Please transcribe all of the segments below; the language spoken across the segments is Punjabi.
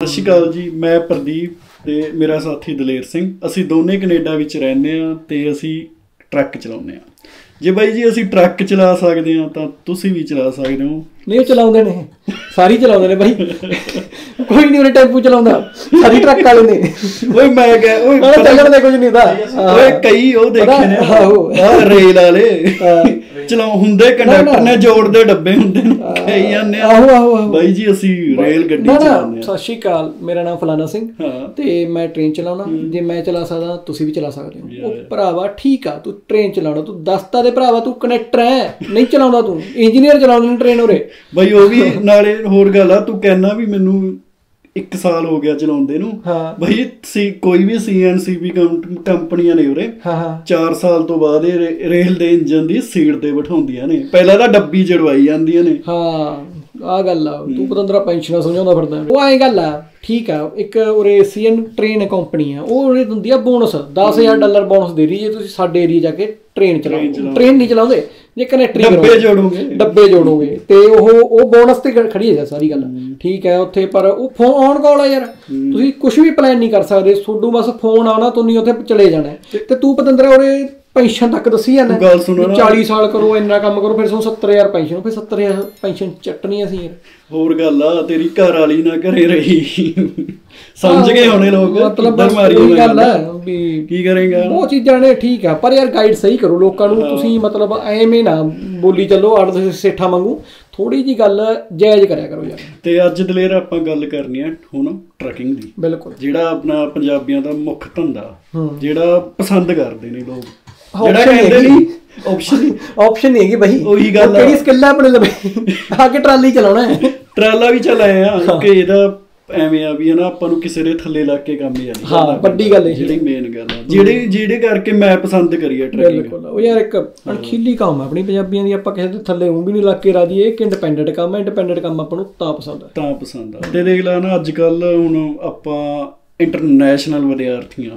ਸਤਿ ਸ਼੍ਰੀ ਅਕਾਲ ਜੀ ਮੈਂ ਪ੍ਰਦੀਪ ਤੇ ਮੇਰਾ ਸਾਥੀ ਦਲੇਰ ਸਿੰਘ। ਅਸੀਂ ਦੋਨੇ ਕੈਨੇਡਾ ਵਿੱਚ ਰਹਿੰਦੇ ਆ ਤੇ ਅਸੀਂ ਟਰੱਕ ਚਲਾਉਂਦੇ ਆ ਜੇ ਬਾਈ ਜੀ ਅਸੀਂ ਟਰੱਕ ਚਲਾ ਸਕਦੇ ਆ ਤਾਂ ਤੁਸੀਂ ਵੀ ਚਲਾ ਸਕਦੇ ਹੋ। ਨਹੀਂ ਉਹ ਚਲਾਉਂਦੇ ਨੇ। ਸਾਰੀ ਚਲਾਉਂਦੇ ਨੇ ਬਾਈ। ਕੋਈ ਨਹੀਂ ਉਹਨੇ ਟੈਂਪੂ ਚਲਾਉਂਦਾ। ਸਾਰੀ ਟਰੱਕ ਵਾਲੇ ਨੇ। ਓਏ ਮੈਂ ਕਿਹਾ ਓਏ ਚੱਲਣ ਦੇ ਕੁਝ ਨਹੀਂ ਹੁੰਦਾ। ਓਏ ਕਈ ਉਹ ਦੇਖੇ ਨੇ। ਆਹੋ। ਰੇਲ ਵਾਲੇ। ਚਲਾਉ ਹੁੰਦੇ ਕੰਡਕਟਰ ਨੇ ਜੋੜਦੇ ਡੱਬੇ ਹੁੰਦੇ ਨੇ ਕਈ ਜਾਂਦੇ ਆ। ਆਹੋ ਆਹੋ ਬਾਈ ਜੀ ਅਸੀਂ ਰੇਲ ਗੱਡੀ ਚਲਾਉਂਦੇ ਆ। ਸਤਿ ਸ਼੍ਰੀ ਅਕਾਲ ਮੇਰਾ ਨਾਮ ਫਲਾਨਾ ਸਿੰਘ। ਤੇ ਮੈਂ ਟ੍ਰੇਨ ਚਲਾਉਣਾ। ਜੇ ਮੈਂ ਚਲਾ ਸਕਦਾ ਤੁਸੀਂ ਵੀ ਚਲਾ ਸਕਦੇ ਹੋ। ਉਹ ਭਰਾਵਾ ਠੀਕ ਆ ਤੂੰ ਟ੍ਰੇਨ ਚਲਾਉਣਾ ਤੂੰ ਦੱਸਤਾ ਦੇ ਭਰਾਵਾ ਤੂੰ ਕਨੈਕਟਰ ਹੈ ਨਹੀਂ ਚਲਾਉਂਦਾ ਤੂੰ। ਇੰਜੀਨੀਅਰ ਚਲਾਉਂਦੇ ਨੇ ਟ੍ਰੇਨ ਉਰੇ। ਬਾਈ ਉਹ ਵੀ ਨਾਲੇ ਹੋਰ ਗੱਲ ਆ ਤੂੰ ਕਹਿਣਾ ਵੀ ਮੈਨੂੰ 1 ਸਾਲ ਹੋ ਗਿਆ ਚਲਾਉਂਦੇ ਨੂੰ। ਬਈ ਸੀ ਕੋਈ ਵੀ ਸੀਐਨਸੀਬੀ ਕੰਪਨੀਆਂ ਨੇ ਉਰੇ। ਹਾਂ ਹਾਂ। 4 ਸਾਲ ਤੋਂ ਬਾਅਦ ਇਹ ਰੇਲ ਦੇ ਇੰਜਨ ਦੀ ਸੀਟ ਤੇ ਬਿਠਾਉਂਦੀਆਂ ਨੇ। ਪਹਿਲਾਂ ਤਾਂ ਡੱਬੀ ਜੜਵਾਈ ਜਾਂਦੀਆਂ ਨੇ। ਹਾਂ ਆ ਗੱਲ ਆ। ਤੂੰ ਪਤੰਦਰਾ ਪੈਨਸ਼ਨਾਂ ਸਮਝਾਉਂਦਾ ਫਿਰਦਾ। ਉਹ ਐਂ ਗੱਲ ਆ ਠੀਕ ਆ ਇੱਕ ਉਰੇ ਸੀਐਨ ਟ੍ਰੇਨ ਕੰਪਨੀ ਆ। ਉਹ ਉਰੇ ਦਿੰਦੀ ਆ ਬੋਨਸ। 10000 ਡਾਲਰ ਬੋਨਸ ਦੇ ਰਹੀ ਜੇ ਤੁਸੀਂ ਸਾਡੇ ਏਰੀਆ ਜਾ ਕੇ ਟ੍ਰੇਨ ਚਲਾਓ। ਟ੍ਰੇਨ ਨਹੀਂ ਚਲਾਉਂਦੇ। ਜੇ ਕਨੈਕਟਰੀ ਡੱਬੇ ਜੋੜੋਗੇ। ਡੱਬੇ ਜੋੜੋਗੇ। ਤੇ ਉਹ ਉਹ ਬੋਨਸ ਤੇ ਖੜੀ ਹੈ ਸਾਰੀ ਗੱਲ। ਠੀਕ ਹੈ ਉੱਥੇ ਪਰ ਉਹ ਫੋਨ ਆਨ ਕਾਲ ਆ ਯਾਰ। ਤੁਸੀਂ ਕੁਝ ਵੀ ਪਲਾਨ ਨਹੀਂ ਕਰ ਸਕਦੇ। ਤੁਹਾਨੂੰ ਬਸ ਫੋਨ ਆਉਣਾ ਤੁਸੀਂ ਉੱਥੇ ਚਲੇ ਜਾਣਾ। ਤੇ ਤੂੰ ਪਤੰਦਰਾ ਉਰੇ ਪੈਨਸ਼ਨ ਤੱਕ ਦੱਸੀ ਜਾਂਦਾ ਗੱਲ ਸੁਣੋ ਨਾ। 40 ਸਾਲ ਕਰੋ ਇੰਨਾ ਕੰਮ ਕਰੋ ਫਿਰ ਤੁਹਾਨੂੰ 70000 ਪੈਨਸ਼ਨ ਫਿਰ 70000 ਪੈਨਸ਼ਨ ਚੱਟਣੀ ਅਸੀਂ। ਯਾਰ ਹੋਰ ਗੱਲ ਆ ਤੇਰੀ ਘਰ ਵਾਲੀ ਨਾ ਘਰੇ ਰਹੀ। ਸਮਝ ਗਏ ਹੋਣੇ ਲੋਕ? ਮਤਲਬ ਹੋਈ ਗੱਲ ਹੈ ਵੀ ਕੀ ਕਰੇਗਾ? ਉਹ ਚੀਜ਼ਾਂ ਨੇ ਠੀਕ ਆ ਪਰ ਯਾਰ ਗਾਈਡ ਸਹੀ ਕਰੋ ਲੋਕਾਂ ਨੂੰ। ਤੁਸੀਂ ਮਤਲਬ ਐਵੇਂ ਨਾ ਬੋਲੀ ਚੱਲੋ ਅੜ ਦੇ ਸੇਠਾ ਵਾਂਗੂ। ਥੋੜੀ ਜੀ ਗੱਲ ਜਾਇਜ਼ ਕਰਿਆ ਕਰੋ ਯਾਰ। ਤੇ ਅੱਜ ਦਲੇਰ ਆਪਾਂ ਗੱਲ ਕਰਨੀ ਆ ਹੁਣ ਟਰੱਕਿੰਗ ਦੀ। ਬਿਲਕੁਲ। ਜਿਹੜਾ ਆਪਣਾ ਪੰਜਾਬੀਆਂ ਦਾ ਮੁੱਖ ਧੰਦਾ। ਜਿਹੜਾ ਪਸੰਦ ਕਰਦੇ ਨੇ ਲੋਕ। ਜਿਹੜਾ ਕਹਿੰਦੇ ਹੈਗੀ। ਨਹੀਂ ਆਪਸ਼ਨ ਆਪਸ਼ਨ ਨਹੀਂ ਹੈਗੀ ਬਈ। ਉਹੀ ਗੱਲ ਆ। ਕਿਹੜੀ ਸਕਿੱਲ ਹੈ ਆਪਣੇ ਲਵੇ ਆ ਕੇ ਟਰਾਲੀ ਚਲਾਉਣਾ ਹੈ। ਟਰਾਲਾ ਵੀ ਚਲਾਏ ਆ ਕਿ ਇਹਦਾ ਐਵੇਂ ਆ ਵੀ ਹਨਾ ਆਪਾਂ ਨੂੰ ਕਿਸੇ ਦੇ ਥੱਲੇ ਲੱਗ ਕੇ ਕੰਮ ਹੀ ਆ ਨਹੀਂ ਹਾਂ, ਵੱਡੀ ਗੱਲ ਇਹ। ਜਿਹੜੀ ਮੇਨ ਗੱਲ ਆ। ਜਿਹੜੇ ਜਿਹੜੇ ਕਰਕੇ ਮੈਂ ਪਸੰਦ ਕਰੀ ਆ ਟਰੈਕਿੰਗ ਬਿਲਕੁਲ। ਉਹ ਯਾਰ ਇੱਕ ਅਣਖੀਲੀ ਕੰਮ ਹੈ ਆਪਣੀ ਪੰਜਾਬੀਆਂ ਦੀ। ਆਪਾਂ ਕਿਸੇ ਦੇ ਥੱਲੇ ਵੀ ਨਹੀਂ ਲੱਗ ਕੇ ਰਾਜੀ। ਇਹ ਇੱਕ ਇੰਡੀਪੈਂਡੈਂਟ ਕੰਮ ਹੈ ਇੰਡੀਪੈਂਡੈਂਟ ਕੰਮ ਆਪਾਂ ਨੂੰ ਤਾਂ ਪਸੰਦ ਹੈ ਤਾਂ ਪਸੰਦ ਆ। ਤੇ ਦੇਖ ਲੈ ਨਾ ਅੱਜ ਕੱਲ ਹੁਣ ਆਪਾਂ ਇੰਟਰਨੈਸ਼ਨਲ ਵਿਦਿਆਰਥੀਆਂ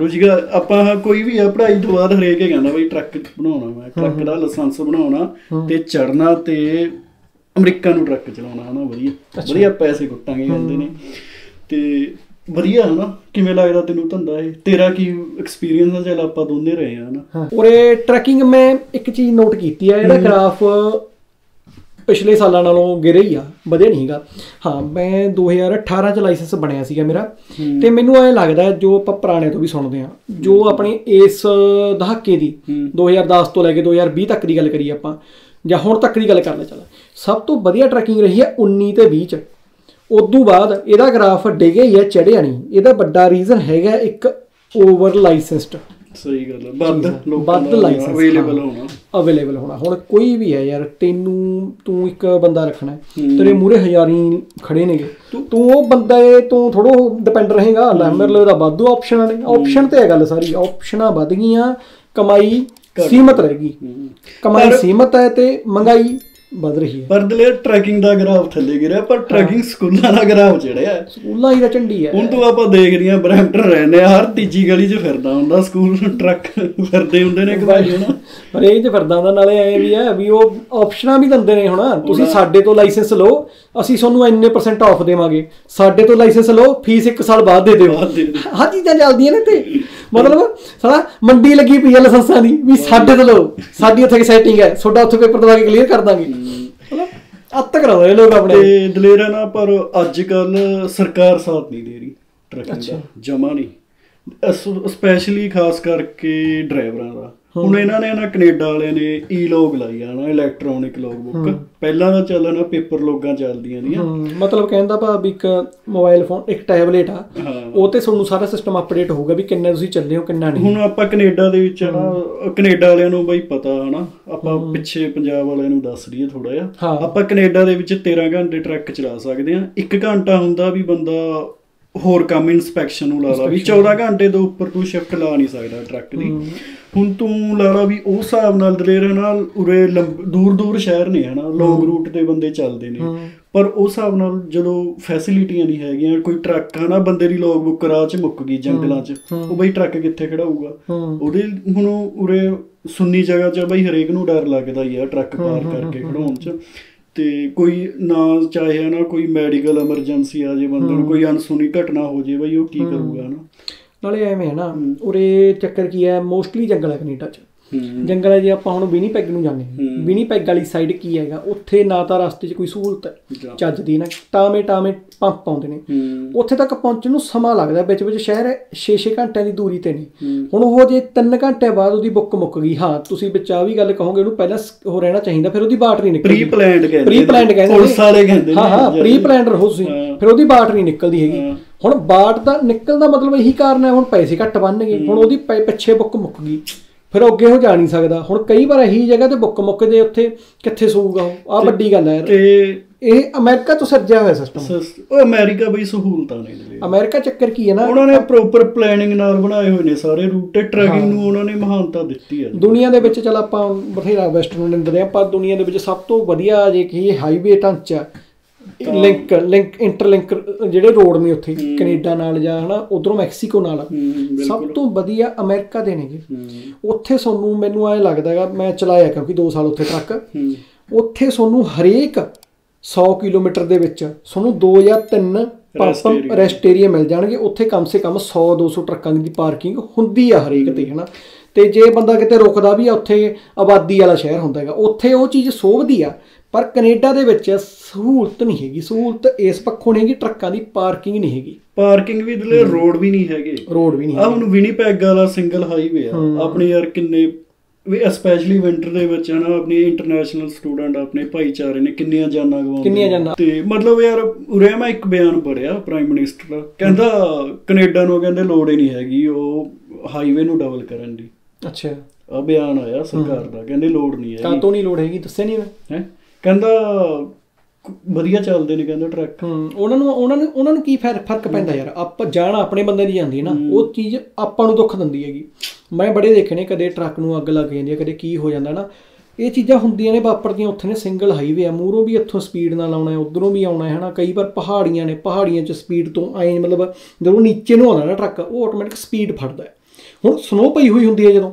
ਰੋਜ਼ਗਾਰ ਆਪਾਂ ਕੋਈ ਵੀ ਆ ਪੜ੍ਹਾਈ ਤੋਂ ਬਾਅਦ ਹਰੇਕ ਹੀ ਕਹਿੰਦਾ ਬਈ ਟਰੱਕ ਬਣਾਉਣਾ ਮੈਂ ਟਰੱਕ ਦਾ ਲਾਇਸੈਂਸ ਬਣਾਉਣਾ ਤੇ ਚੜਨਾ ਤੇ ਅਮਰੀਕਾ ਨੂੰ ਟਰੱਕ ਚਲਾਉਣਾ ਹਨਾ ਵਧੀਆ। ਵਧੀਆ ਪੈਸੇ ਕੁੱਟਾਂਗੇ ਕਹਿੰਦੇ ਨੇ। ਤੇ ਵਧੀਆ ਹਨਾ ਕਿਵੇਂ ਲੱਗਦਾ ਤੈਨੂੰ ਧੰਦਾ ਇਹ? ਤੇਰਾ ਕੀ ਐਕਸਪੀਰੀਅੰਸ ਆ ਚੱਲ ਆਪਾਂ ਦੋਨੇ ਰਹੇ ਆ ਹਨਾ? ਉਰੇ ਟਰੈਕਿੰਗ ਮੈਂ ਇੱਕ ਚੀਜ਼ ਨੋਟ ਕੀਤੀ ਹੈ। ਇਹਦਾ ਗ੍ਰਾਫ ਪਿਛਲੇ ਸਾਲਾਂ ਨਾਲੋਂ ਗਿਰੇ ਹੀ ਆ ਵਧਿਆ ਨਹੀਂ ਹੈਗਾ ਹਾਂ ਮੈਂ 2018 ਚ ਲਾਇਸੈਂਸ ਬਣਿਆ ਸੀਗਾ ਮੇਰਾ। ਤੇ ਮੈਨੂੰ ਐ ਲੱਗਦਾ ਜੋ ਆਪਾਂ ਪੁਰਾਣੇ ਤੋਂ ਵੀ ਸੁਣਦੇ ਆ ਜੋ ਆਪਣੀ ਇਸ ਦਹਾਕੇ ਦੀ 2010 ਤੋਂ ਲੈ ਕੇ 2020 ਤੱਕ ਦੀ ਗੱਲ ਕਰੀਏ ਆਪਾਂ ਜਾਂ ਹੁਣ ਤੱਕ ਦੀ ਗੱਲ ਕਰ ਲੈ ਚੱਲ। ਸਭ ਤੋਂ ਵਧੀਆ ਟਰੈਕਿੰਗ ਰਹੀ ਹੈ 19 ਤੇ 20 ਚ। ਉਦੋਂ ਬਾਅਦ ਇਹਦਾ ਗ੍ਰਾਫ ਡਿੱਗਿਆ ਹੀ ਹੈ ਚੜਿਆ ਨਹੀਂ। ਇਹਦਾ ਵੱਡਾ ਰੀਜ਼ਨ ਹੈਗਾ ਇੱਕ ਓਵਰ ਲਾਇਸੈਂਸਡ ਸਹੀ ਗੱਲ ਆ ਵੱਧ ਲੋਕਾਂ ਵੱਧ ਦਾ ਲਾਇਸੈਂਸ ਅਵੇਲੇਬਲ ਹੋਣਾ। ਅਵੇਲੇਬਲ ਹੋਣਾ। ਹੁਣ ਕੋਈ ਵੀ ਹੈ ਯਾਰ ਤੈਨੂੰ ਤੂੰ ਇੱਕ ਬੰਦਾ ਰੱਖਣਾ ਹੈ, ਤੇਰੇ ਮੂਰੇ ਹਜ਼ਾਰੀ ਖੜੇ ਨੇਗੇ। ਤੂੰ ਉਹ ਬੰਦੇ ਤੋਂ ਥੋੜੋ ਡਿਪੈਂਡ ਰਹੇਗਾ। ਲੈ ਮੇਰੇ ਲਈ ਤਾਂ ਵਾਧੂ ਆਪਸ਼ਨਾਂ ਨੇ ਆਪਸ਼ਨ ਤੇ ਹੈ ਗੱਲ ਸਾਰੀ ਆਪਸ਼ਨਾਂ ਵੱਧ ਗਈਆਂ ਕਮਾਈ ਸੀਮਤ ਰਹਿ ਗਈ। ਕਮਾਈ ਸੀਮਤ ਹੈ ਤੇ ਮਹਿੰਗਾਈ ਵੱਧ ਰਹੀ ਹੈ। ਪਰ ਦਲੇਰ ਟਰੈਕਿੰਗ ਦਾ ਗ੍ਰਾਫ ਥੱਲੇ ਗਿਰਿਆ ਪਰ ਟਰੈਕਿੰਗ ਸਕੂਲਾਂ ਦਾ ਗ੍ਰਾਫ ਚੜਿਆ। ਹੈ। ਸਕੂਲਾਂ ਦੀ ਤਾਂ ਝੰਡੀ ਹੈ। ਹੁਣ ਤੋਂ ਆਪਾਂ ਦੇਖ ਰਹੀਆਂ ਬਰੈਂਪਟਨ ਰਹਿੰਦੇ ਆ ਹਰ ਤੀਜੀ ਗਲੀ 'ਚ ਫਿਰਦਾ ਹੁੰਦਾ ਸਕੂਲ ਟਰੱਕ ਫਿਰਦੇ ਹੁੰਦੇ ਨੇ ਕਬਾਈ ਹਨਾ ਪਰ ਇਹ ਚ ਫਿਰਦਾ ਹੁੰਦਾ ਨਾਲੇ ਐ ਵੀ ਹੈ ਵੀ ਉਹ ਆਪਸ਼ਨਾਂ ਵੀ ਦਿੰਦੇ ਨੇ ਹੁਣ। ਤੁਸੀਂ ਸਾਡੇ ਤੋਂ ਲਾਇਸੈਂਸ ਲਓ ਅਸੀਂ ਤੁਹਾਨੂੰ ਇੰਨੇ ਪਰਸੈਂਟ ਆਫ ਦੇਵਾਂਗੇ। ਸਾਡੇ ਤੋਂ ਲਾਇਸੈਂਸ ਲਓ ਫੀਸ 1 ਸਾਲ ਬਾਅਦ ਦੇ ਦਿਓ। ਦੇ। ਆਹ ਚੀਜ਼ਾਂ ਚੱਲਦੀਆਂ ਨੇ ਤੇ। ਮਤਲਬ ਸਾਲਾ ਮੰਡੀ ਲੱਗੀ ਪਈ ਹੈ ਲਾਇਸੈਂਸਾਂ ਦੀ ਵੀ ਸਾਡੇ ਤੋਂ ਲਓ ਸਾਡੀ ਉੱਥੇ ਸੈਟਿੰਗ ਹੈ ਤੁਹਾਡਾ ਉੱਥੇ ਪੇਪਰ ਦਵਾ ਕੇ ਕਲੀਅਰ ਕਰ ਦਾਂਗੇ। ਅੱਤ ਕਰਾਉਂਦੇ ਲੋਕ ਆਪਣੇ ਤੇ ਦਲੇਰਾ ਨਾ ਪਰ ਅੱਜ ਕੱਲ ਸਰਕਾਰ ਸਾਥ ਨਹੀਂ ਦੇ ਰਹੀ ਟਰੈਕਿੰਗ ਦਾ ਜਮਾ ਨਹੀਂ। ਸਪੈਸ਼ਲੀ ਖਾਸ ਕਰਕੇ ਡਰਾਈਵਰਾਂ ਦਾ। ਹੁਣ ਇਹਨਾਂ ਨੇ ਨਾ ਕੈਨੇਡਾ ਵਾਲਿਆਂ ਨੇ ਈ ਲੋਗ ਲਾਈ ਆ ਨਾ ਇਲੈਕਟ੍ਰੋਨਿਕ ਲੋਗ ਬੁੱਕ ਪਹਿਲਾਂ ਤਾਂ ਚੱਲਣਾ ਪੇਪਰ ਲੋਗਾਂ ਚੱਲਦੀਆਂ ਦੀਆਂ ਮਤਲਬ ਕਹਿੰਦਾ ਭਾਵ ਵੀ ਇੱਕ ਮੋਬਾਈਲ ਫੋਨ ਇੱਕ ਟੈਬਲੇਟ ਆ। ਉਹ ਤੇ ਤੁਹਾਨੂੰ ਸਾਰਾ ਸਿਸਟਮ ਅਪਡੇਟ ਹੋਊਗਾ ਵੀ ਕਿੰਨੇ ਤੁਸੀਂ ਚੱਲੇ ਹੋ ਕਿੰਨਾ ਨਹੀਂ। ਹੁਣ ਆਪਾਂ ਕੈਨੇਡਾ ਦੇ ਵਿੱਚ ਨਾ ਕੈਨੇਡਾ ਵਾਲਿਆਂ ਨੂੰ ਬਈ ਪਤਾ ਹਨਾ ਆਪਾਂ ਪਿੱਛੇ ਪੰਜਾਬ ਵਾਲਿਆਂ ਨੂੰ ਦੱਸ ਦਈਏ ਥੋੜਾ ਜਿਹਾ। ਆਪਾਂ ਕੈਨੇਡਾ ਦੇ ਵਿੱਚ 13 ਘੰਟੇ ਟਰੱਕ ਚਲਾ ਸਕਦੇ ਆ 1 ਘੰਟਾ ਹੁੰਦਾ ਵੀ ਬੰਦਾ ਹੋਰ ਕੰਮ ਇਨਸਪੈਕਸ਼ਨ ਨੂੰ ਲਾ ਲਾ ਵੀ 14 ਘੰਟੇ ਤੋਂ ਉੱਪਰ ਤੂੰ ਸ਼ਿਫਟ ਲਾ ਨਹੀਂ ਸਕਦਾ ਟਰੱਕ ਦੀ। ਹੁਣ ਤੂੰ ਲਾ ਲਾ ਵੀ ਉਸ ਹਿਸਾਬ ਨਾਲ ਦਲੇਰ ਨਾਲ ਉਰੇ ਦੂਰ ਦੂਰ ਸ਼ਹਿਰ ਨੇ ਹਨਾ ਲੌਂਗ ਰੂਟ ਤੇ ਬੰਦੇ ਚੱਲਦੇ ਨੇ। ਪਰ ਉਸ ਹਿਸਾਬ ਨਾਲ ਜਦੋਂ ਫੈਸਿਲਿਟੀਆਂ ਨਹੀਂ ਹੈਗੀਆਂ ਕੋਈ ਟਰੱਕ ਹਨਾ ਬੰਦੇ ਦੀ ਲੌਗ ਬੁੱਕ ਰਾਹ 'ਚ ਮੁੱਕ ਗਈ ਜੰਗਲਾਂ 'ਚ ਉਹ ਬਈ ਟਰੱਕ ਕਿੱਥੇ ਖੜਾਊਗਾ। ਉਹਦੇ ਹੁਣ ਉਰੇ ਸੁੰਨੀ ਜਗ੍ਹਾ 'ਚ ਬਈ ਹਰੇਕ ਨੂੰ ਡਰ ਲੱਗਦਾ ਹੀ ਆ ਟਰੱਕ ਪਾਰ ਕਰਕੇ ਖੜਾਉਣ 'ਚ। ਤੇ ਕੋਈ ਨਾ ਚਾਹੇ ਨਾ ਕੋਈ ਮੈਡੀਕਲ ਐਮਰਜੈਂਸੀ ਆ ਜੇ ਬੰਦੇ ਨੂੰ ਕੋਈ ਅਨਸੁਣੀ ਘਟਨਾ ਹੋ ਜੇ ਬਈ ਉਹ ਕੀ ਕਰੂਗਾ ਨਾ ਨਾਲੇ ਐਵੇਂ ਹੈ ਨਾ ਉਰੇ ਚੱਕਰ ਕੀ ਹੈ ਮੋਸਟਲੀ ਜੰਗਲ ਹੈ ਕੈਨੇਡਾ 'ਚ ਹੂੰ ਜੰਗਲ ਹੈ ਜੇ ਆਪਾਂ ਹੁਣ ਵਿਨੀਪੈਗ ਨੂੰ ਜਾਂਦੇ ਹਾਂ ਹੂੰ। ਵਿਨੀਪੈਗ ਵਾਲੀ ਸਾਈਡ ਕੀ ਹੈਗਾ ਉੱਥੇ ਨਾ ਤਾਂ ਰਸਤੇ 'ਚ ਕੋਈ ਸਹੂਲਤ ਹੈ। ਚੱਜ ਦੀ ਨਾ ਟਾਵੇਂ ਟਾਵੇਂ ਪੰਪ ਆਉਂਦੇ ਨੇ ਹੂੰ ਉੱਥੇ ਤੱਕ ਪਹੁੰਚਣ ਨੂੰ ਸਮਾਂ ਲੱਗਦਾ ਵਿੱਚ ਵਿੱਚ ਸ਼ਹਿਰ 6-6 ਘੰਟਿਆਂ ਦੀ ਦੂਰੀ ਤੇ ਨੇ ਹੂੰ। ਹੁਣ ਉਹ ਜੇ 3 ਘੰਟੇ ਬਾਅਦ ਉਹਦੀ ਬੁੱਕ ਮੁੱਕ ਗਈ ਹਾਂ ਤੁਸੀਂ ਵਿੱਚ ਆ ਵੀ ਗੱਲ ਕਹੋਗੇ ਉਹਨੂੰ ਪਹਿਲਾਂ ਉਹ ਰਹਿਣਾ ਚਾਹੀਦਾ ਫਿਰ ਉਹਦੀ ਬਾਟ ਨਹੀਂ ਪ੍ਰੀ ਨਿਕਲਦੀ ਪਲਾਨਡ ਕਹਿੰਦੇ ਪ੍ਰੀ ਪਲਾਨਡ ਕਹਿੰਦੇ ਨੇ। ਪੁਲਿਸ ਵਾਲੇ ਕਹਿੰਦੇ ਨੇ ਹਾਂ ਹਾਂ ਪ੍ਰੀ ਪਲਾਨਡ ਰਹੋ ਤੁਸੀਂ ਹਾਂ। ਫਿਰ ਉਹਦੀ ਬਾਟ ਨਹੀਂ ਨਿਕਲਦੀ ਹੈਗੀ ਹਾਂ। ਹੁਣ ਬਾਟ ਦਾ ਨਿਕਲਣ ਦਾ ਮਤਲਬ ਇਹੀ ਕਾਰਨ ਹੈ ਹੁਣ ਪੈਸੇ ਘੱਟ ਬਣਨਗੇ ਹੁਣ ਉਹਦੀ ਪਿੱਛੇ ਬੁੱਕ ਮੁੱਕ ਗਈ ਫਿਰ ਉਹ ਅੱਗੇ ਹੋ ਜਾ ਨਹੀਂ ਸਕਦਾ। ਹੁਣ ਕਈ ਵਾਰ ਇਹੀ ਜਗ੍ਹਾ ਤੇ ਬੁੱਕ ਮੁੱਕ ਜੇ ਉੱਥੇ ਕਿੱਥੇ ਸੋਊਗਾ ਉਹ? ਆ ਵੱਡੀ ਗੱਲ ਹੈ ਯਾਰ। ਤੇ ਇਹ ਅਮਰੀਕਾ ਤੋਂ ਸਿਰਜਿਆ ਹੋਇਆ ਸਿਸਟਮ ਸਸ- ਉਹ ਅਮਰੀਕਾ ਬਈ ਸਹੂਲਤਾਂ ਨੇ ਲਈ। ਅਮਰੀਕਾ ਚੱਕਰ ਕੀ ਹੈ ਨਾ? ਉਹਨਾਂ ਨੇ ਪ੍ਰੋਪਰ ਪਲੈਨਿੰਗ ਨਾਲ ਬਣਾਏ ਹੋਏ ਨੇ ਸਾਰੇ ਰੂਟ ਤੇ ਟਰੈਕਿੰਗ ਨੂੰ ਉਹਨਾਂ ਨੇ ਮਹਾਨਤਾ ਦਿੱਤੀ ਹੈ। ਦੁਨੀਆ ਦੇ ਵਿੱਚ ਚਲ ਆਪਾਂ ਬਥੇਰਾ ਵੈਸਟਰਨ ਨੂੰ ਨਿੰਦਦੇ ਆ ਪਰ ਦੁਨੀਆ ਦੇ ਵਿੱਚ ਸਭ ਤੋਂ ਵਧੀਆ ਜੇ ਕਿ ਹਾਈਵੇ ਢਾਂਚਾ ਲਿੰਕ ਲਿੰਕ ਇੰਟਰਲਿੰਕ ਜਿਹੜੇ ਰੋਡ ਨੇ ਉੱਥੇ ਕੈਨੇਡਾ ਨਾਲ ਜਾਂ ਹਨਾ ਉਧਰੋਂ ਮੈਕਸੀਕੋ ਨਾਲ। ਸਭ ਤੋਂ ਵਧੀਆ ਅਮਰੀਕਾ ਦੇ ਨੇਗੇ। ਉੱਥੇ ਤੁਹਾਨੂੰ ਮੈਨੂੰ ਐ ਲੱਗਦਾ ਹੈਗਾ ਮੈਂ ਚਲਾਇਆ ਕਿਉਂਕਿ 2 ਸਾਲ ਉੱਥੇ ਟਰੱਕ। ਉੱਥੇ ਤੁਹਾਨੂੰ ਹਰੇਕ 100 ਕਿਲੋਮੀਟਰ ਦੇ ਵਿੱਚ ਤੁਹਾਨੂੰ 2 ਜਾਂ 3 Rest ਪੰਪ। ਰੈਸਟ ਏਰੀਆ ਮਿਲ ਜਾਣਗੇ। ਉੱਥੇ ਕਮ ਸੇ ਕਮ 100 200 ਟਰੱਕਾਂ ਦੀ ਪਾਰਕਿੰਗ ਹੁੰਦੀ ਆ ਹਰੇਕ ਤੇ ਹਨਾ। ਤੇ ਜੇ ਬੰਦਾ ਕਿਤੇ ਰੁਕਦਾ ਵੀ ਆ ਉੱਥੇ ਆਬਾਦੀ ਵਾਲਾ ਸ਼ਹਿਰ ਹੁੰਦਾ ਹੈਗਾ। ਉੱਥੇ ਉਹ ਚੀਜ਼ ਸੋਭਦੀ ਆ ਪਰ ਕੈਨੇਡਾ ਦੇ ਵਿੱਚ ਸਹੂਲਤ ਨਹੀਂ ਹੈਗੀ। ਸਹੂਲਤ ਇਸ ਪੱਖੋਂ ਨਹੀਂ ਹੈਗੀ ਟਰੱਕਾਂ ਦੀ ਪਾਰਕਿੰਗ ਨਹੀਂ ਹੈਗੀ। ਪਾਰਕਿੰਗ ਵੀ ਇਧਰਲੇ ਰੋਡ ਵੀ ਨਹੀਂ ਹੈਗੇ। ਰੋਡ ਵੀ ਨਹੀਂ ਆ ਹੁਣ ਵਿਨੀਪੈਗ ਵਾਲਾ ਸਿੰਗਲ ਹਾਈਵੇ ਆ। ਆਪਣੇ ਯਾਰ ਕਿੰਨੇ ਵੀ ਸਪੈਸ਼ਲੀ ਵਿੰਟਰ ਦੇ ਵਿੱਚ ਹਨਾ ਆਪਣੀ ਇੰਟਰਨੈਸ਼ਨਲ ਸਟੂਡੈਂਟ ਆਪਣੇ ਭਾਈਚਾਰੇ ਨੇ ਕਿੰਨੀਆਂ ਜਾਨਾਂ ਗਵਾਉਂਦੇ ਕਿੰਨੀਆਂ। ਜਾਨਾਂ? ਤੇ ਮਤਲਬ ਯਾਰ ਉਰੇ ਮੈਂ ਇੱਕ ਬਿਆਨ ਪੜਿਆ ਪ੍ਰਾਈਮ ਮਿਨਿਸਟਰ ਦਾ। ਕਹਿੰਦਾ ਕੈਨੇਡਾ ਨੂੰ ਕਹਿੰਦੇ ਲੋੜ ਹੀ ਨਹੀਂ ਹੈਗੀ ਉਹ ਹਾਈਵੇ ਨੂੰ ਡਬਲ ਕਰਨ ਦੀ। ਅੱਛਾ। ਆ ਬਿਆਨ ਆਇਆ ਸਰਕਾਰ ਦਾ ਕਹਿੰਦੇ ਲੋੜ ਨਹੀਂ ਹੈਗੀ। ਕਾਤੋਂ ਨਹੀਂ ਲੋੜ ਹੈਗੀ ਦੱਸਿਆ ਨਹੀਂ ਮੈਂ। ਹੈ? ਕਹਿੰਦਾ ਵਧੀਆ ਚੱਲਦੇ ਨੇ ਕਹਿੰਦਾ ਟਰੱਕ ਉਹਨਾਂ ਨੂੰ ਉਹਨਾਂ ਨੂੰ ਉਹਨਾਂ ਨੂੰ ਕੀ ਫਰ- ਫ਼ਰਕ ਪੈਂਦਾ ਯਾਰ? ਆਪਾਂ ਜਾਣ ਆਪਣੇ ਬੰਦੇ ਦੀ ਜਾਂਦੀ ਹੈ ਨਾ ਉਹ ਚੀਜ਼ ਆਪਾਂ ਨੂੰ ਦੁੱਖ ਦਿੰਦੀ ਹੈਗੀ। ਮੈਂ ਬੜੇ ਦੇਖੇ ਨੇ ਕਦੇ ਟਰੱਕ ਨੂੰ ਅੱਗ ਲੱਗ ਜਾਂਦੀ ਹੈ ਕਦੇ ਕੀ ਹੋ ਜਾਂਦਾ ਨਾ। ਇਹ ਚੀਜ਼ਾਂ ਹੁੰਦੀਆਂ ਨੇ ਵਾਪਰਦੀਆਂ ਉੱਥੇ ਨੇ ਸਿੰਗਲ ਹਾਈਵੇ ਆ ਮੂਰੋਂ ਵੀ ਇੱਥੋਂ ਸਪੀਡ ਨਾਲ ਆਉਣਾ ਹੈ ਉਧਰੋਂ ਵੀ ਆਉਣਾ ਹੈ ਹਨਾ। ਕਈ ਵਾਰ ਪਹਾੜੀਆਂ ਨੇ ਪਹਾੜੀਆਂ 'ਚ ਸਪੀਡ ਤੋਂ ਐਂ ਮਤਲਬ ਜਦੋਂ ਨੀਚੇ ਨੂੰ ਆਉਂਦਾ ਨਾ ਟਰੱਕ ਉਹ ਆਟੋਮੈਟਿਕ ਸਪੀਡ ਫੜਦਾ ਹੈ। ਹੁਣ ਸਨੋ ਪਈ ਹੋਈ ਹੁੰਦੀ ਹੈ ਜਦੋਂ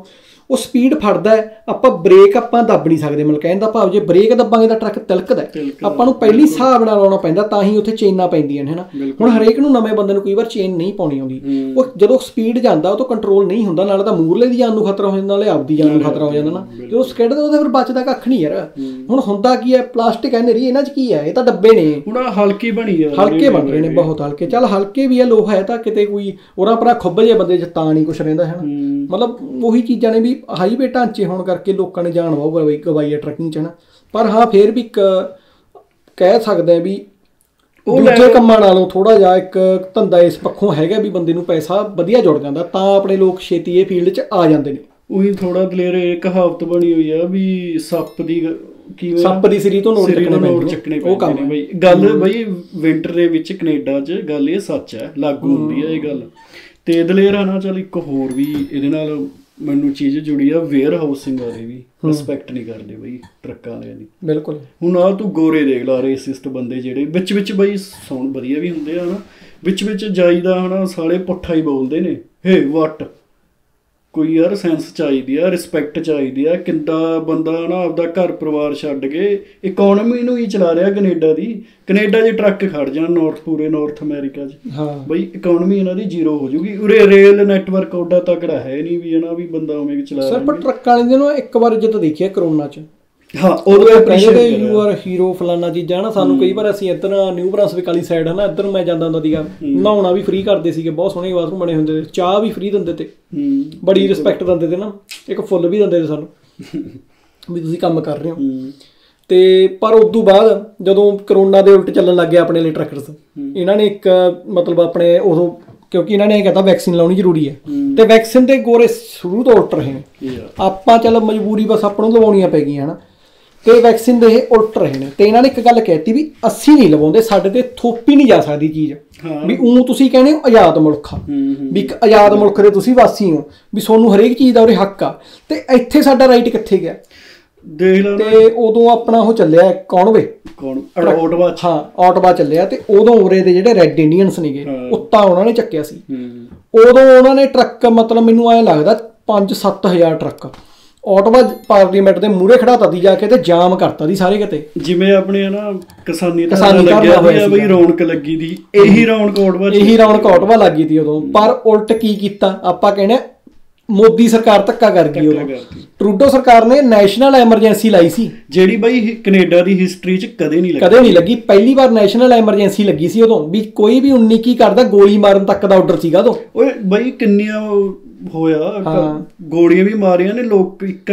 ਉਹ ਸਪੀਡ ਫੜਦਾ ਆਪਾਂ ਬ੍ਰੇਕ ਆਪਾਂ ਦੱਬ ਨਹੀਂ ਸਕਦੇ ਮਤਲਬ ਕਹਿਣ ਦਾ ਭਾਵ ਜੇ ਬ੍ਰੇਕ ਦੱਬਾਂਗੇ ਤਾਂ ਟਰੱਕ ਤਿਲਕਦਾ। ਆਪਾਂ ਨੂੰ ਪਹਿਲੀ ਹਿਸਾਬ ਨਾਲ ਲਾਉਣਾ ਪੈਂਦਾ ਤਾਂ ਹੀ ਉੱਥੇ ਚੇਨਾਂ ਪੈਂਦੀਆਂ ਨੇ ਹਨਾ ਹੁਣ ਹਰੇਕ ਨੂੰ ਨਵੇਂ ਬੰਦੇ ਨੂੰ ਕਈ ਵਾਰ ਚੇਨ ਨਹੀਂ ਪਾਉਣੀ ਆਉਂਦੀ। ਉਹ ਜਦੋਂ ਸਪੀਡ ਜਾਂਦਾ ਉਹ ਤੋਂ ਕੰਟਰੋਲ ਨਹੀਂ ਹੁੰਦਾ ਨਾਲੇ ਤਾਂ ਮੂਰਲੇ ਦੀ ਜਾਨ ਨੂੰ ਖਤਰਾ ਹੋ ਜਾਂਦਾ ਨਾਲੇ ਆਪਦੀ ਜਾਨ ਨੂੰ ਖਤਰਾ ਹੋ ਜਾਂਦਾ ਨਾ। ਜਦੋਂ ਸਕਿੱਡ ਉਹਦੇ ਫਿਰ ਬਚਦਾ ਕੱਖ ਨਹੀਂ ਯਾਰ। ਹੁਣ ਹੁੰਦਾ ਕੀ ਹੈ ਪਲਾਸਟਿਕ ਹੈ ਨਰੀ ਇਹਨਾਂ 'ਚ ਕੀ ਹੈ? ਇਹ ਤਾਂ ਡੱਬੇ ਨੇ। ਹੁਣ ਹਲਕੀ ਬਣੀ ਆ ਹਲਕੇ ਬਣ ਰਹੇ ਨੇ ਬਹੁਤ ਹਲਕੇ। ਚੱਲ ਹਲਕੇ ਵੀ ਹੈ ਲੋਹਾ ਹੈ ਤਾਂ ਕਿਤੇ ਕੋਈ ਉਹਨਾਂ ਪਰਾਂ ਖੁੱਬ ਜੇ ਬੰਦੇ 'ਚ ਤਾਂ ਨਹੀਂ ਕੁਝ ਰਹਿੰਦਾ ਹੈ ਨਾ। ਮਤਲਬ ਉਹੀ ਚੀਜ਼ਾਂ ਨੇ ਵੀ ਹਾਈਵੇ ਢਾਂਚੇ ਹੋਣ ਕਰਕੇ ਲੋਕਾਂ ਨੇ ਜਾਣ ਵਾਹ ਗਵਾਈ ਗਵਾਈ ਹੈ ਟਰੱਕਿੰਗ 'ਚ ਨਾ ਪਰ ਹਾਂ ਫੇਰ ਵੀ ਇੱਕ ਕਹਿ ਸਕਦੇ ਆ ਵੀ ਉਹ ਦੂਜੇ ਕੰਮਾਂ ਨਾਲੋਂ ਥੋੜਾ ਜਿਹਾ ਇੱਕ ਧੰਦਾ ਇਸ ਪੱਖੋਂ ਹੈਗਾ ਵੀ ਬੰਦੇ ਨੂੰ ਪੈਸਾ ਵਧੀਆ ਜੁੜ ਜਾਂਦਾ ਤਾਂ ਆਪਣੇ ਲੋਕ ਛੇਤੀ ਇਹ ਫੀਲਡ 'ਚ ਆ ਜਾਂਦੇ ਨੇ। ਉਹੀ ਥੋੜਾ ਦਲੇਰ ਇਹ ਕਹਾਵਤ ਬਣੀ ਹੋਈ ਆ ਵੀ ਸੱਪ ਦੀ ਕਿਵੇਂ ਸੱਪ ਦੀ ਸਿਰੀ ਤੋਂ ਨੋਟ ਚੱਕਣੇ ਪੈਂਦੇ। ਉਹ ਕੰਮ ਨੇ ਬਈ। ਗੱਲ ਬਈ ਵਿੰਟਰ ਦੇ ਵਿੱਚ ਕੈਨੇਡਾ 'ਚ ਗੱਲ ਇਹ ਸੱਚ ਹੈ ਲਾਗੂ ਹੁੰਦੀ ਹੈ ਇਹ ਗੱਲ। ਤੇ ਦਲੇਰ ਆ ਨਾ ਚੱਲ ਇੱਕ ਹੋਰ ਵੀ ਇਹਦੇ ਨਾਲ ਮੈਨੂੰ ਚੀਜ਼ ਜੁੜੀ ਆ ਵੇਅਰ ਹਾਊਸਿੰਗ ਵਾਲੇ ਵੀ ਰਿਸਪੈਕਟ ਨਹੀਂ ਕਰਦੇ ਬਈ ਟਰੱਕਾਂ ਵਾਲਿਆਂ ਦੀ। ਬਿਲਕੁਲ। ਹੁਣ ਆ ਤੂੰ ਗੋਰੇ ਦੇਖ ਲਾ ਰੇਸਿਸਟ ਬੰਦੇ ਜਿਹੜੇ ਵਿੱਚ ਵਿੱਚ ਬਈ ਸੌਣ ਵਧੀਆ ਵੀ ਹੁੰਦੇ ਆ ਨਾ ਵਿੱਚ ਵਿੱਚ ਜਾਈਦਾ ਹਨਾ ਸਾਲੇ ਪੁੱਠਾ ਹੀ ਬੋਲਦੇ ਨੇ ਹੇ ਵਾਟ ਕੋਈ ਯਾਰ ਸੈਂਸ ਚਾਹੀਦੀ ਆ ਰਿਸਪੈਕਟ ਚਾਹੀਦੀ ਆ ਕਿੰਦਾ ਬੰਦਾ ਨਾ ਆਪਦਾ ਘਰ ਪਰਿਵਾਰ ਛੱਡ ਕੇ ਇਕਨੋਮੀ ਨੂੰ ਹੀ ਚਲਾ ਰਿਹਾ ਕੈਨੇਡਾ ਦੀ। ਕੈਨੇਡਾ 'ਚ ਟਰੱਕ ਖੜ ਜਾਣ ਨਾਰਥ ਪੂਰੇ ਨਾਰਥ ਅਮਰੀਕਾ 'ਚ। ਹਾਂ। ਬਈ ਇਕਨੋਮੀ ਇਹਨਾਂ ਦੀ ਜ਼ੀਰੋ ਹੋ ਜੂਗੀ। ਉਰੇ ਰੇਲ ਨੈਟਵਰਕ ਓਡਾ ਤਕੜਾ ਹੈ ਨਹੀਂ ਵੀ ਇਹਨਾਂ ਵੀ ਬੰਦਾ ਉਵੇਂ ਚਲਾ ਸਰ ਪਰ ਟਰੱਕਾਂ ਵਾਲੇ ਨੂੰ ਇੱਕ ਵਾਰ ਜਿੱਤ ਦੇਖਿਆ ਕਰੋਨਾ 'ਚ। ਹਾਂ ਉਹ ਕਹਿੰਦੇ ਯੂ ਆਰ ਹੀਰੋ ਫਲਾਨਾ ਚੀਜ਼ਾਂ ਨਾ ਸਾਨੂੰ ਕਈ ਵਾਰ ਅਸੀਂ ਇੱਧਰ ਨਿਊ ਬ੍ਰਾਂਸਵਿਕ ਵਾਲੀ ਸਾਈਡ ਹੈ ਨਾ ਇੱਧਰ ਮੈਂ ਜਾਂਦਾ ਹੁੰਦਾ ਸੀਗਾ ਨਹਾਉਣਾ ਵੀ ਫ੍ਰੀ ਕਰਦੇ ਸੀਗੇ ਬਹੁਤ ਸੋਹਣੇ ਬਾਥਰੂਮ ਬਣੇ ਹੁੰਦੇ ਤੇ ਚਾਹ ਵੀ ਫ੍ਰੀ ਦਿੰਦੇ ਤੇ। ਬੜੀ ਰਿਸਪੈਕਟ ਦਿੰਦੇ ਤੇ ਨਾ ਇੱਕ ਫੁੱਲ ਵੀ ਦਿੰਦੇ ਤੇ ਸਾਨੂੰ ਵੀ ਤੁਸੀਂ ਕੰਮ ਕਰ ਰਹੇ ਹੋ। ਤੇ ਪਰ ਉਸ ਤੋਂ ਬਾਅਦ ਜਦੋਂ ਕਰੋਨਾ ਦੇ ਉਲਟ ਚੱਲਣ ਲੱਗੇ ਆਪਣੇ ਲਈ ਟਰੱਕਰਸ ਇਹਨਾਂ ਨੇ ਇੱਕ ਮਤਲਬ ਆਪਣੇ ਉਦੋਂ ਕਿਉਂਕਿ ਇਹਨਾਂ ਨੇ ਇਹ ਕਹਤਾ ਵੈਕਸੀਨ ਲਾਉਣੀ ਜ਼ਰੂਰੀ ਹੈ। ਤੇ ਵੈਕਸੀਨ ਦੇ ਗੋਰੇ ਸ਼ੁਰੂ ਤੋਂ ਉਲਟ ਰਹੇ ਨੇ। ਆਪਾਂ ਚੱਲ ਮਜਬੂਰੀ ਬਸ ਆਪਾਂ ਨੂੰ ਲਵਾਉਣੀਆਂ ਪੈ ਗਈਆਂ ਹਨਾ। ਤੇ ਵੈਕਸੀਨ ਦੇ ਇਹ ਉਲਟ ਰਹੇ ਨੇ। ਤੇ ਇਹਨਾਂ ਨੇ ਇੱਕ ਗੱਲ ਕਹਿਤੀ ਵੀ ਅਸੀਂ ਨਹੀਂ ਲਵਾਉਂਦੇ ਸਾਡੇ ਤੇ ਥੋਪੀ ਨਹੀਂ ਜਾ ਸਕਦੀ ਚੀਜ਼। ਵੀ ਉਹ ਤੁਸੀਂ ਕਹਿੰਦੇ ਹੋ ਆਜ਼ਾਦ ਮੁਲਕ ਆ। ਵੀ ਇੱਕ ਆਜ਼ਾਦ ਮੁਲਕ ਦੇ ਤੁਸੀਂ ਵਾਸੀ ਹੋ। ਵੀ ਤੁਹਾਨੂੰ ਹਰੇਕ ਚੀਜ਼ ਦਾ ਉਰੇ ਹੱਕ ਆ। ਤੇ ਇੱਥੇ ਸਾਡਾ ਰਾਈਟ ਕਿੱਥੇ ਗਿਆ? ਦੇਖ ਲਾ ਨਾ। ਤੇ ਉਦੋਂ ਆਪਣਾ ਉਹ ਚੱਲਿਆ ਕੌਣ ਅਡੋਟਵਾ ਚ। ਹਾਂ ਆਟੋਬਾ ਚੱਲਿਆ ਤੇ ਉਦੋਂ ਉਰੇ ਦੇ ਜਿਹੜੇ ਰੈੱਡ ਇੰਡੀਅਨਸ ਨੇਗੇ। ਉੱਤਾ ਉਹਨਾਂ ਨੇ ਚੱਕਿਆ ਸੀ। ਉਦੋਂ ਉਹਨਾਂ ਨੇ ਟਰੱਕ ਮਤਲਬ ਮੈਨੂੰ ਐ ਲੱਗਦਾ 5-7000 ਟਰੱਕ ਆਟੋਵਾ ਪਾਰਲੀਮੈਂਟ ਦੇ ਮੂਹਰੇ ਖੜਾਤਾ ਦੀ ਜਾ ਕੇ ਤੇ ਜਾਮ ਕਰਤਾ ਦੀ ਸਾਰੇ ਕਿਤੇ। ਜਿਵੇਂ ਆਪਣੇ ਨਾ ਕਿਸਾਨੀ ਦਾ ਲੱਗਿਆ ਹੋਇਆ ਬਈ। ਰੌਣਕ ਲੱਗੀ ਦੀ ਇਹੀ ਰੌਣਕ ਕੋਟਵਾ ਚ ਇਹੀ ਰੌਣਕ ਆਟੋਵਾ ਲੱਗੀ ਤੀ ਉਦੋਂ। ਪਰ ਉਲਟ ਕੀ ਕੀਤਾ? ਆਪਾਂ ਕਹਿੰਦੇ ਮੋਦੀ ਸਰਕਾਰ ਧੱਕਾ ਕਰ ਗਈ ਕਰਤੀ। ਟਰੂਡੋ ਸਰਕਾਰ ਨੇ ਨੈਸ਼ਨਲ ਐਮਰਜੈਂਸੀ ਲਾਈ ਸੀ। ਜਿਹੜੀ ਬਈ ਕੈਨੇਡਾ ਦੀ ਹਿਸਟਰੀ ਚ ਕਦੇ ਨਹੀਂ ਲੱਗੀ। ਕਦੇ ਨਹੀਂ ਲੱਗੀ। ਪਹਿਲੀ ਵਾਰ ਨੈਸ਼ਨਲ ਐਮਰਜੈਂਸੀ ਲੱਗੀ ਸੀ ਉਦੋਂ। ਵੀ ਕੋਈ ਵੀ 19 ਕੀ ਕਰਦਾ ਗੋਲੀ ਮਾਰਨ ਤੱਕ ਦਾ ਆਰਡਰ ਸੀਗਾ ਉਦੋਂ। ਓਏ ਬਈ ਕਿੰਨੀਆਂ ਉਹ ਹੋਇਆ ਹਾਂ। ਗੋਲੀਆਂ ਵੀ ਮਾਰੀਆਂ ਨੇ ਲੋਕ ਇੱਕ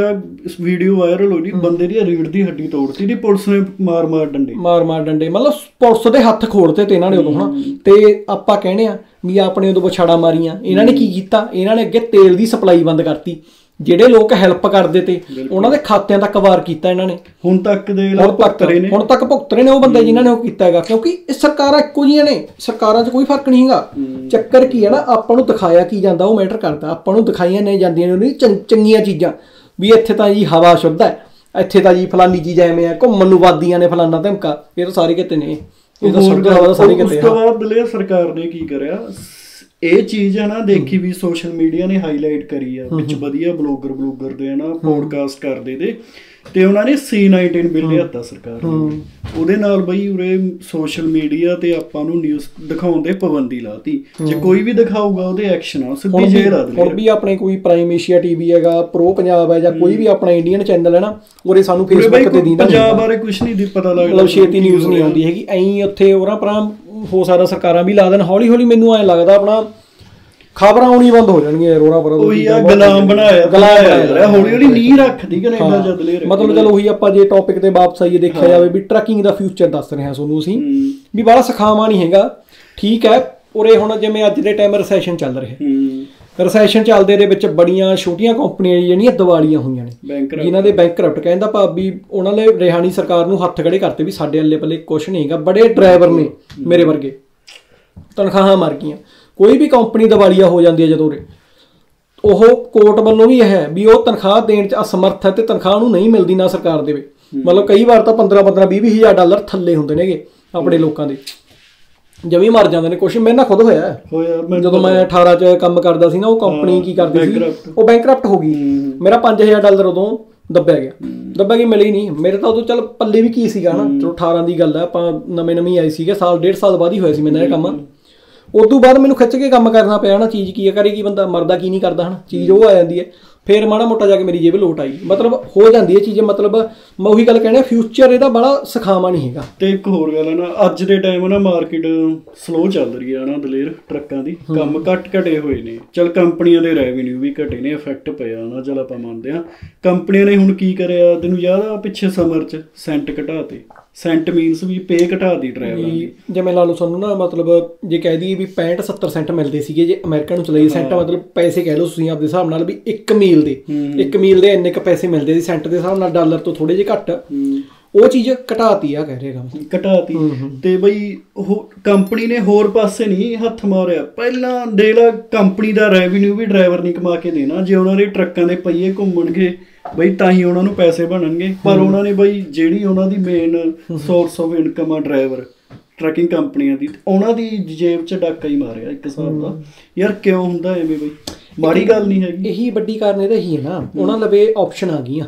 ਵੀਡੀਓ ਵਾਇਰਲ ਹੋਈ ਬੰਦੇ ਦੀ ਰੀੜ ਦੀ ਹੱਡੀ ਤੋੜਤੀ ਦੀ ਪੁਲਿਸ ਨੇ ਮਾਰ ਮਾਰ ਡੰਡੇ। ਮਾਰ ਮਾਰ ਡੰਡੇ ਮਤਲਬ ਪੁਲਿਸ ਦੇ ਹੱਥ ਖੋਲਤੇ ਤੇ ਇਹਨਾਂ ਨੇ ਉਦੋਂ ਹਨਾ? ਤੇ ਆਪਾਂ ਕਹਿੰਦੇ ਆ ਵੀ ਆਪਣੇ ਉਦੋਂ ਵਿਛਾੜਾ ਮਾਰੀਆਂ ਇਹਨਾਂ ਨੇ ਕੀ ਕੀਤਾ? ਇਹਨਾਂ ਨੇ ਅੱਗੇ ਤੇਲ ਦੀ ਸਪਲਾਈ ਬੰਦ ਕਰਤੀ। ਜਿਹੜੇ ਲੋਕ ਹੈਲਪ ਕਰਦੇ ਤੇ ਉਹਨਾਂ ਦੇ ਖਾਤਿਆਂ ਤੱਕ ਵਾਰ ਕੀਤਾ ਇਹਨਾਂ ਨੇ। ਹੁਣ ਤੱਕ ਦੇ ਲੋਕ ਭੁਗਤ ਰਹੇ ਨੇ। ਹੁਣ ਤੱਕ ਭੁਗਤ ਰਹੇ ਨੇ ਉਹ ਬੰਦੇ ਜਿਨ੍ਹਾਂ ਨੇ ਉਹ ਕੀਤਾ ਹੈਗਾ ਕਿਉਂਕਿ ਇਹ ਸਰਕਾਰਾਂ ਇੱਕੋ ਜਿਹੀਆਂ ਨੇ ਸਰਕਾਰਾਂ 'ਚ ਕੋਈ ਫ਼ਰਕ ਨਹੀਂ ਹੈਗਾ। ਚੱਕਰ ਕੀ ਹੈ ਨਾ ਆਪਾਂ ਨੂੰ ਦਿਖਾਇਆ ਕੀ ਜਾਂਦਾ ਉਹ ਮੈਟਰ ਕਰਦਾ। ਆਪਾਂ ਨੂੰ ਦਿਖਾਈਆਂ ਨੇ ਜਾਂਦੀਆਂ ਨੇ ਉਹਨੀ ਚੰਗੀਆਂ ਚੀਜ਼ਾਂ। ਵੀ ਇੱਥੇ ਤਾਂ ਜੀ ਹਵਾ ਸ਼ੁੱਧ ਹੈ ਇੱਥੇ ਤਾਂ ਜੀ ਫਲਾਨੀ ਚੀਜ਼ ਐਵੇਂ ਆ ਘੁੰਮਣ ਨੂੰ ਵਾਦੀਆਂ ਨੇ ਫਲਾਨਾ ਧਮਕਾ ਇਹ ਤਾਂ ਸਾਰੇ ਕਿਤੇ ਨੇ। ਇਹ ਤਾਂ ਹਵਾ ਤਾਂ ਸਾਰੇ ਉਸ ਕਿਤੇ ਤੋਂ ਆ ਬਾਅਦ ਦਲੇਰ ਸਰਕਾਰ ਨੇ ਕੀ ਕਰਿਆ? ਇਹ ਚੀਜ਼ ਹੈ ਨਾ ਦੇਖੀ ਵੀ ਸੋਸ਼ਲ ਮੀਡੀਆ ਨੇ ਹਾਈਲਾਈਟ ਕਰੀ ਆ ਵਿੱਚ ਵਧੀਆ ਬਲੌਗਰ ਬਲੌਗਰ ਦੇ ਨਾ ਪੋਡਕਾਸਟ ਕਰਦੇ ਦੇ ਤੇ ਉਹਨਾਂ ਨੇ C19 ਬਿੱਲ ਲਿਆਤਾ ਸਰਕਾਰ ਨੇ। ਉਹਦੇ ਨਾਲ ਬਈ ਉਰੇ ਸੋਸ਼ਲ ਮੀਡੀਆ ਤੇ ਆਪਾਂ ਨੂੰ ਨਿਊਜ਼ ਦਿਖਾਉਣ ਦੇ ਪਾਬੰਦੀ ਲਾਤੀ। ਜੇ ਕੋਈ ਵੀ ਦਿਖਾਊਗਾ ਉਹਦੇ ਐਕਸ਼ਨ ਆ ਸਿੱਧੀ ਜੇਲ੍ਹ ਆ ਹੁਣ ਵੀ ਆਪਣੇ ਕੋਈ ਪ੍ਰਾਈਮ ਏਸ਼ੀਆ ਟੀਵੀ ਹੈਗਾ ਪ੍ਰੋ ਪੰਜਾਬ ਹੈ ਜਾਂ ਕੋਈ ਵੀ ਆਪਣਾ ਇੰਡੀਅਨ ਚੈਨਲ ਹੈ ਨਾ ਉਹਰੇ ਸਾਨੂੰ ਫੇਸਬੁੱਕ ਤੇ ਦਿੰਦਾ ਪੰਜਾਬ। ਬਾਰੇ ਕੁਝ ਨਹੀਂ ਦੀ ਪਤਾ ਲੱਗਦਾ ਮਤਲਬ ਛੇਤੀ ਨਿਊਜ਼ ਨਹੀਂ। ਆਉਂਦੀ ਹੈਗੀ। ਐਂ ਉੱਥੇ ਉਹਨਾਂ ਪਰਾਂ ਹੋ ਸਕਦਾ ਸਰਕਾਰਾਂ ਵੀ ਲਾ ਦੇਣ। ਹੌਲੀ ਹੌਲੀ ਮੈਨੂੰ ਐਂ ਲੱਗਦਾ ਆਪਣਾ ਖਬਰਾਂ ਆਉਣੀ ਬੰਦ ਹੋ ਜਾਣਗੀਆਂ ਉਹਨਾਂ ਪਰਾਂ ਉਹੀ ਆ ਗੁਲਾਮ ਬਣਾਇਆ ਗੁਲਾਮ ਬਣਾਇਆ ਹੌਲੀ ਹੌਲੀ ਨੀਂਹ ਰੱਖਦੀ ਕੈਨੇਡਾ। ਜਦ ਲੈ ਮਤਲਬ ਚਲੋ ਉਹੀ ਆਪਾਂ ਜੇ ਟੌਪਿਕ ਤੇ ਵਾਪਸ ਆਈਏ ਦੇਖਿਆ ਜਾਵੇ ਵੀ ਟਰੱਕਿੰਗ ਦਾ ਫਿਊਚਰ ਦੱਸ ਰਹੇ ਹਾਂ ਤੁਹਾਨੂੰ ਅਸੀਂ। ਵੀ ਬੜਾ ਸਖਾਵਾ ਨਹੀਂ ਹੈਗਾ। ਠੀਕ ਹੈ ਉਰੇ ਹੁਣ ਜਿਵੇਂ ਅੱਜ ਦੇ ਟਾਈਮ ਰੈਸੈਸ਼ਨ ਚੱਲ ਰਿਹਾ। ਹੂੰ। ਰੈਸੈਸ਼ਨ ਚੱਲਦੇ ਦੇ ਵਿੱਚ ਬੜੀਆਂ ਛੋਟੀਆਂ ਕੰਪਨੀਆਂ ਜਿਹੜੀਆਂ ਦਿਵਾਲੀਆਂ ਹੋਈਆਂ ਨੇ। ਬੈਂਕ ਜਿਨ੍ਹਾਂ ਦੇ ਬੈਂਕਰਪਟ ਕਹਿੰਦਾ ਭਾਬੀ ਉਹਨਾਂ ਨੇ ਰਿਹਾਨੀ ਸਰਕਾਰ ਨੂੰ ਹੱਥ ਖੜੇ ਕਰਤੇ ਵੀ ਸਾਡੇ ਅੱਲੇ ਪੱਲੇ ਕੁਝ ਨਹੀਂ ਹੈਗਾ ਬੜੇ ਡਰਾਈਵਰ ਨੇ ਮੇਰੇ ਵਰਗੇ। ਤਨਖਾਹਾਂ ਮਰ ਗਈਆਂ। ਕੋਈ ਵੀ ਕੰਪਨੀ ਦਿਵਾਲੀਆ ਹੋ ਜਾਂਦੀ ਹੈ ਜਦੋਂ ਉਹ ਕੋਰਟ ਵੱਲੋਂ ਵੀ ਇਹ ਹੈ ਵੀ ਉਹ ਤਨਖਾਹ ਦੇਣ ਚ ਅਸਮਰਥ ਹੈ ਤੇ ਤਨਖਾਹ ਨੂੰ ਨਹੀਂ ਮਿਲਦੀ ਨਾ ਸਰਕਾਰ ਦੇਵੇ। ਮਤਲਬ ਕਈ ਵਾਰ ਤਾਂ 15 15 20 ਹਜ਼ਾਰ ਡਾਲਰ ਥੱਲੇ ਹੁੰਦੇ ਨੇਗੇ ਆਪਣੇ ਲੋਕਾਂ ਦੇ। ਜਮੀ ਮਰ ਜਾਂਦੇ ਨੇ ਕੁਛ ਮੇਰੇ ਨਾਲ ਖੁਦ ਹੋਇਆ। ਹੈ। ਹੋਇਆ ਜਦੋਂ ਮੈਂ 18 ਚ ਕੰਮ ਕਰਦਾ ਸੀ ਨਾ ਉਹ ਕੰਪਨੀ ਕੀ ਕਰਦੀ ਸੀ। ਉਹ ਬੈਂਕਰਪਟ ਹੋ ਗਈ। ਮੇਰਾ 5000 ਡਾਲਰ ਉਦੋਂ ਦੱਬਿਆ ਗਿਆ। ਦੱਬਿਆ ਗਿਆ ਮਿਲੇ ਹੀ ਨਹੀਂ। ਮੇਰੇ ਤਾਂ ਉਦੋਂ ਚੱਲ ਪੱਲੇ ਵੀ ਕੀ ਸੀਗਾ ਨਾ ਚਲੋ 18 ਦੀ ਗੱਲ ਹੈ ਆਪਾਂ ਨਵੇਂ ਨਵੇਂ ਆਏ ਸੀਗੇ ਸਾਲ ਡੇਢ ਸਾਲ ਬਾਅਦ ਹੀ ਹੋਇਆ ਸੀ ਮੇਰਾ ਇਹ ਕੰਮ। ਉਦੋਂ ਬਾਅਦ ਮੈਨੂੰ ਖਿੱਚ ਕੇ ਕੰਮ ਕਰਨਾ ਪਿਆ ਨਾ ਚੀਜ਼ ਕੀ ਕਰੇਗੀ ਬੰਦਾ ਮਰਦਾ ਕੀ ਨਹੀਂ ਕਰਦਾ ਹਨਾ ਚੀਜ਼ ਉਹ ਆ ਜਾਂਦੀ ਹੈ। ਫੇਰ ਮਾੜਾ ਮੋਟਾ ਜਾ ਕੇ ਮੇਰੀ ਜੇਬ ਲੋਟ ਆਈ। ਮਤਲਬ ਹੋ ਜਾਂਦੀ ਹੈ ਚੀਜ਼ ਮਤਲਬ ਮੈਂ ਉਹੀ ਗੱਲ ਕਹਿਣਾ ਫਿਊਚਰ ਇਹਦਾ ਬੜਾ ਸਖਾਵਾ ਨਹੀਂ ਹੈਗਾ। ਤੇ ਇੱਕ ਹੋਰ ਗੱਲ ਹੈ ਨਾ ਅੱਜ ਦੇ ਟਾਈਮ ਨਾ ਮਾਰਕੀਟ ਸਲੋ ਚੱਲ ਰਹੀ ਹੈ ਨਾ ਦਲੇਰ ਟਰੱਕਾਂ ਦੀ। ਕੰਮ ਘੱਟ ਘਟੇ ਹੋਏ ਨੇ। ਚਲ ਕੰਪਨੀਆਂ ਦੇ ਰੈਵਨਿਊ ਵੀ ਘਟੇ ਨੇ ਇਫੈਕਟ ਪਿਆ ਨਾ ਚਲ ਆਪਾਂ ਮੰਨਦੇ ਆ ਕੰਪਨੀਆਂ ਨੇ ਹੁਣ ਕੀ ਕਰਿਆ? ਤੈਨੂੰ ਯਾਦ ਆ ਪਿੱਛੇ ਸਮਰ ਚ ਸੈਂਟ ਘਟਾਤੇ? ਸੈਂਟ ਮੀਨਸ ਵੀ ਪੇ ਘਟਾਤੀ ਡਰਾਈਵਰਾਂ ਦੀ। ਜਿਵੇਂ ਲਾ ਲਓ ਤੁਹਾਨੂੰ ਨਾ ਮਤਲਬ ਜੇ ਕਹਿ ਦਈਏ ਵੀ 65 70 ਸੈਂਟ ਮਿਲਦੇ ਸੀਗੇ ਜੇ ਅਮਰੀਕਾ ਨੂੰ ਚਲਾਈ ਸੈਂਟ ਮਤਲਬ ਪੈਸੇ ਕਹਿ ਲਓ ਤੁਸੀਂ ਆਪਦੇ ਹਿਸਾਬ ਨਾਲ ਵੀ 1 ਮੀਲ ਦੇ। 1 ਮੀਲ ਦੇ ਇੰਨੇ ਕ ਪੈਸੇ ਮਿਲਦੇ ਸੀ ਸੈਂਟ ਦੇ ਹਿਸਾਬ ਨਾਲ ਡਾਲਰ ਤੋਂ ਥੋੜੇ ਜਿਹੇ ਘੱਟ। ਉਹ ਚੀਜ਼ ਘਟਾਤੀ ਆ ਕਹਿ ਰਹੇਗਾ ਘਟਾਤੀ। ਤੇ ਬਈ ਉਹ ਕੰਪਨੀ ਨੇ ਹੋਰ ਪਾਸੇ ਨਹੀਂ ਹੱਥ ਮਾਰਿਆ। ਪਹਿਲਾਂ ਦੇ ਲਾ ਕੰਪਨੀ ਦਾ ਰੈਵਨਿਊ ਵੀ ਡਰਾਈਵਰ ਨਹੀਂ ਕਮਾ ਕੇ ਦੇਣਾ। ਜੇ ਉਹਨਾਂ ਦੇ ਟਰੱਕਾਂ ਦੇ ਪਹੀਏ ਘੁੰਮਣਗੇ ਬਈ ਤਾਂ ਹੀ ਉਹਨਾਂ ਨੂੰ ਪੈਸੇ ਬਣਨਗੇ। ਪਰ ਉਹਨਾਂ ਨੇ ਬਈ ਜਿਹੜੀ ਉਹਨਾਂ ਦੀ ਮੇਨ ਸੋਰਸ ਆਫ ਇਨਕਮ ਆ ਡਰਾਈਵਰ ਟਰੱਕਿੰਗ ਕੰਪਨੀਆਂ ਦੀ ਉਹਨਾਂ ਦੀ ਜੇਬ 'ਚ ਡਾਕਾ ਹੀ ਮਾਰਿਆ ਇੱਕ ਹਿਸਾਬ ਦਾ। ਯਾਰ ਕਿਉਂ ਹੁੰਦਾ ਐਵੇਂ ਬਈ? ਮਾੜੀ ਗੱਲ ਨਹੀਂ ਹੈਗੀ। ਇਹੀ ਵੱਡੀ ਕਾਰਨ ਇਹਦਾ ਹੀ ਹੈ ਨਾ। ਉਹਨਾਂ ਲਵੇ ਆਪਸ਼ਨ ਆ ਗਈਆਂ।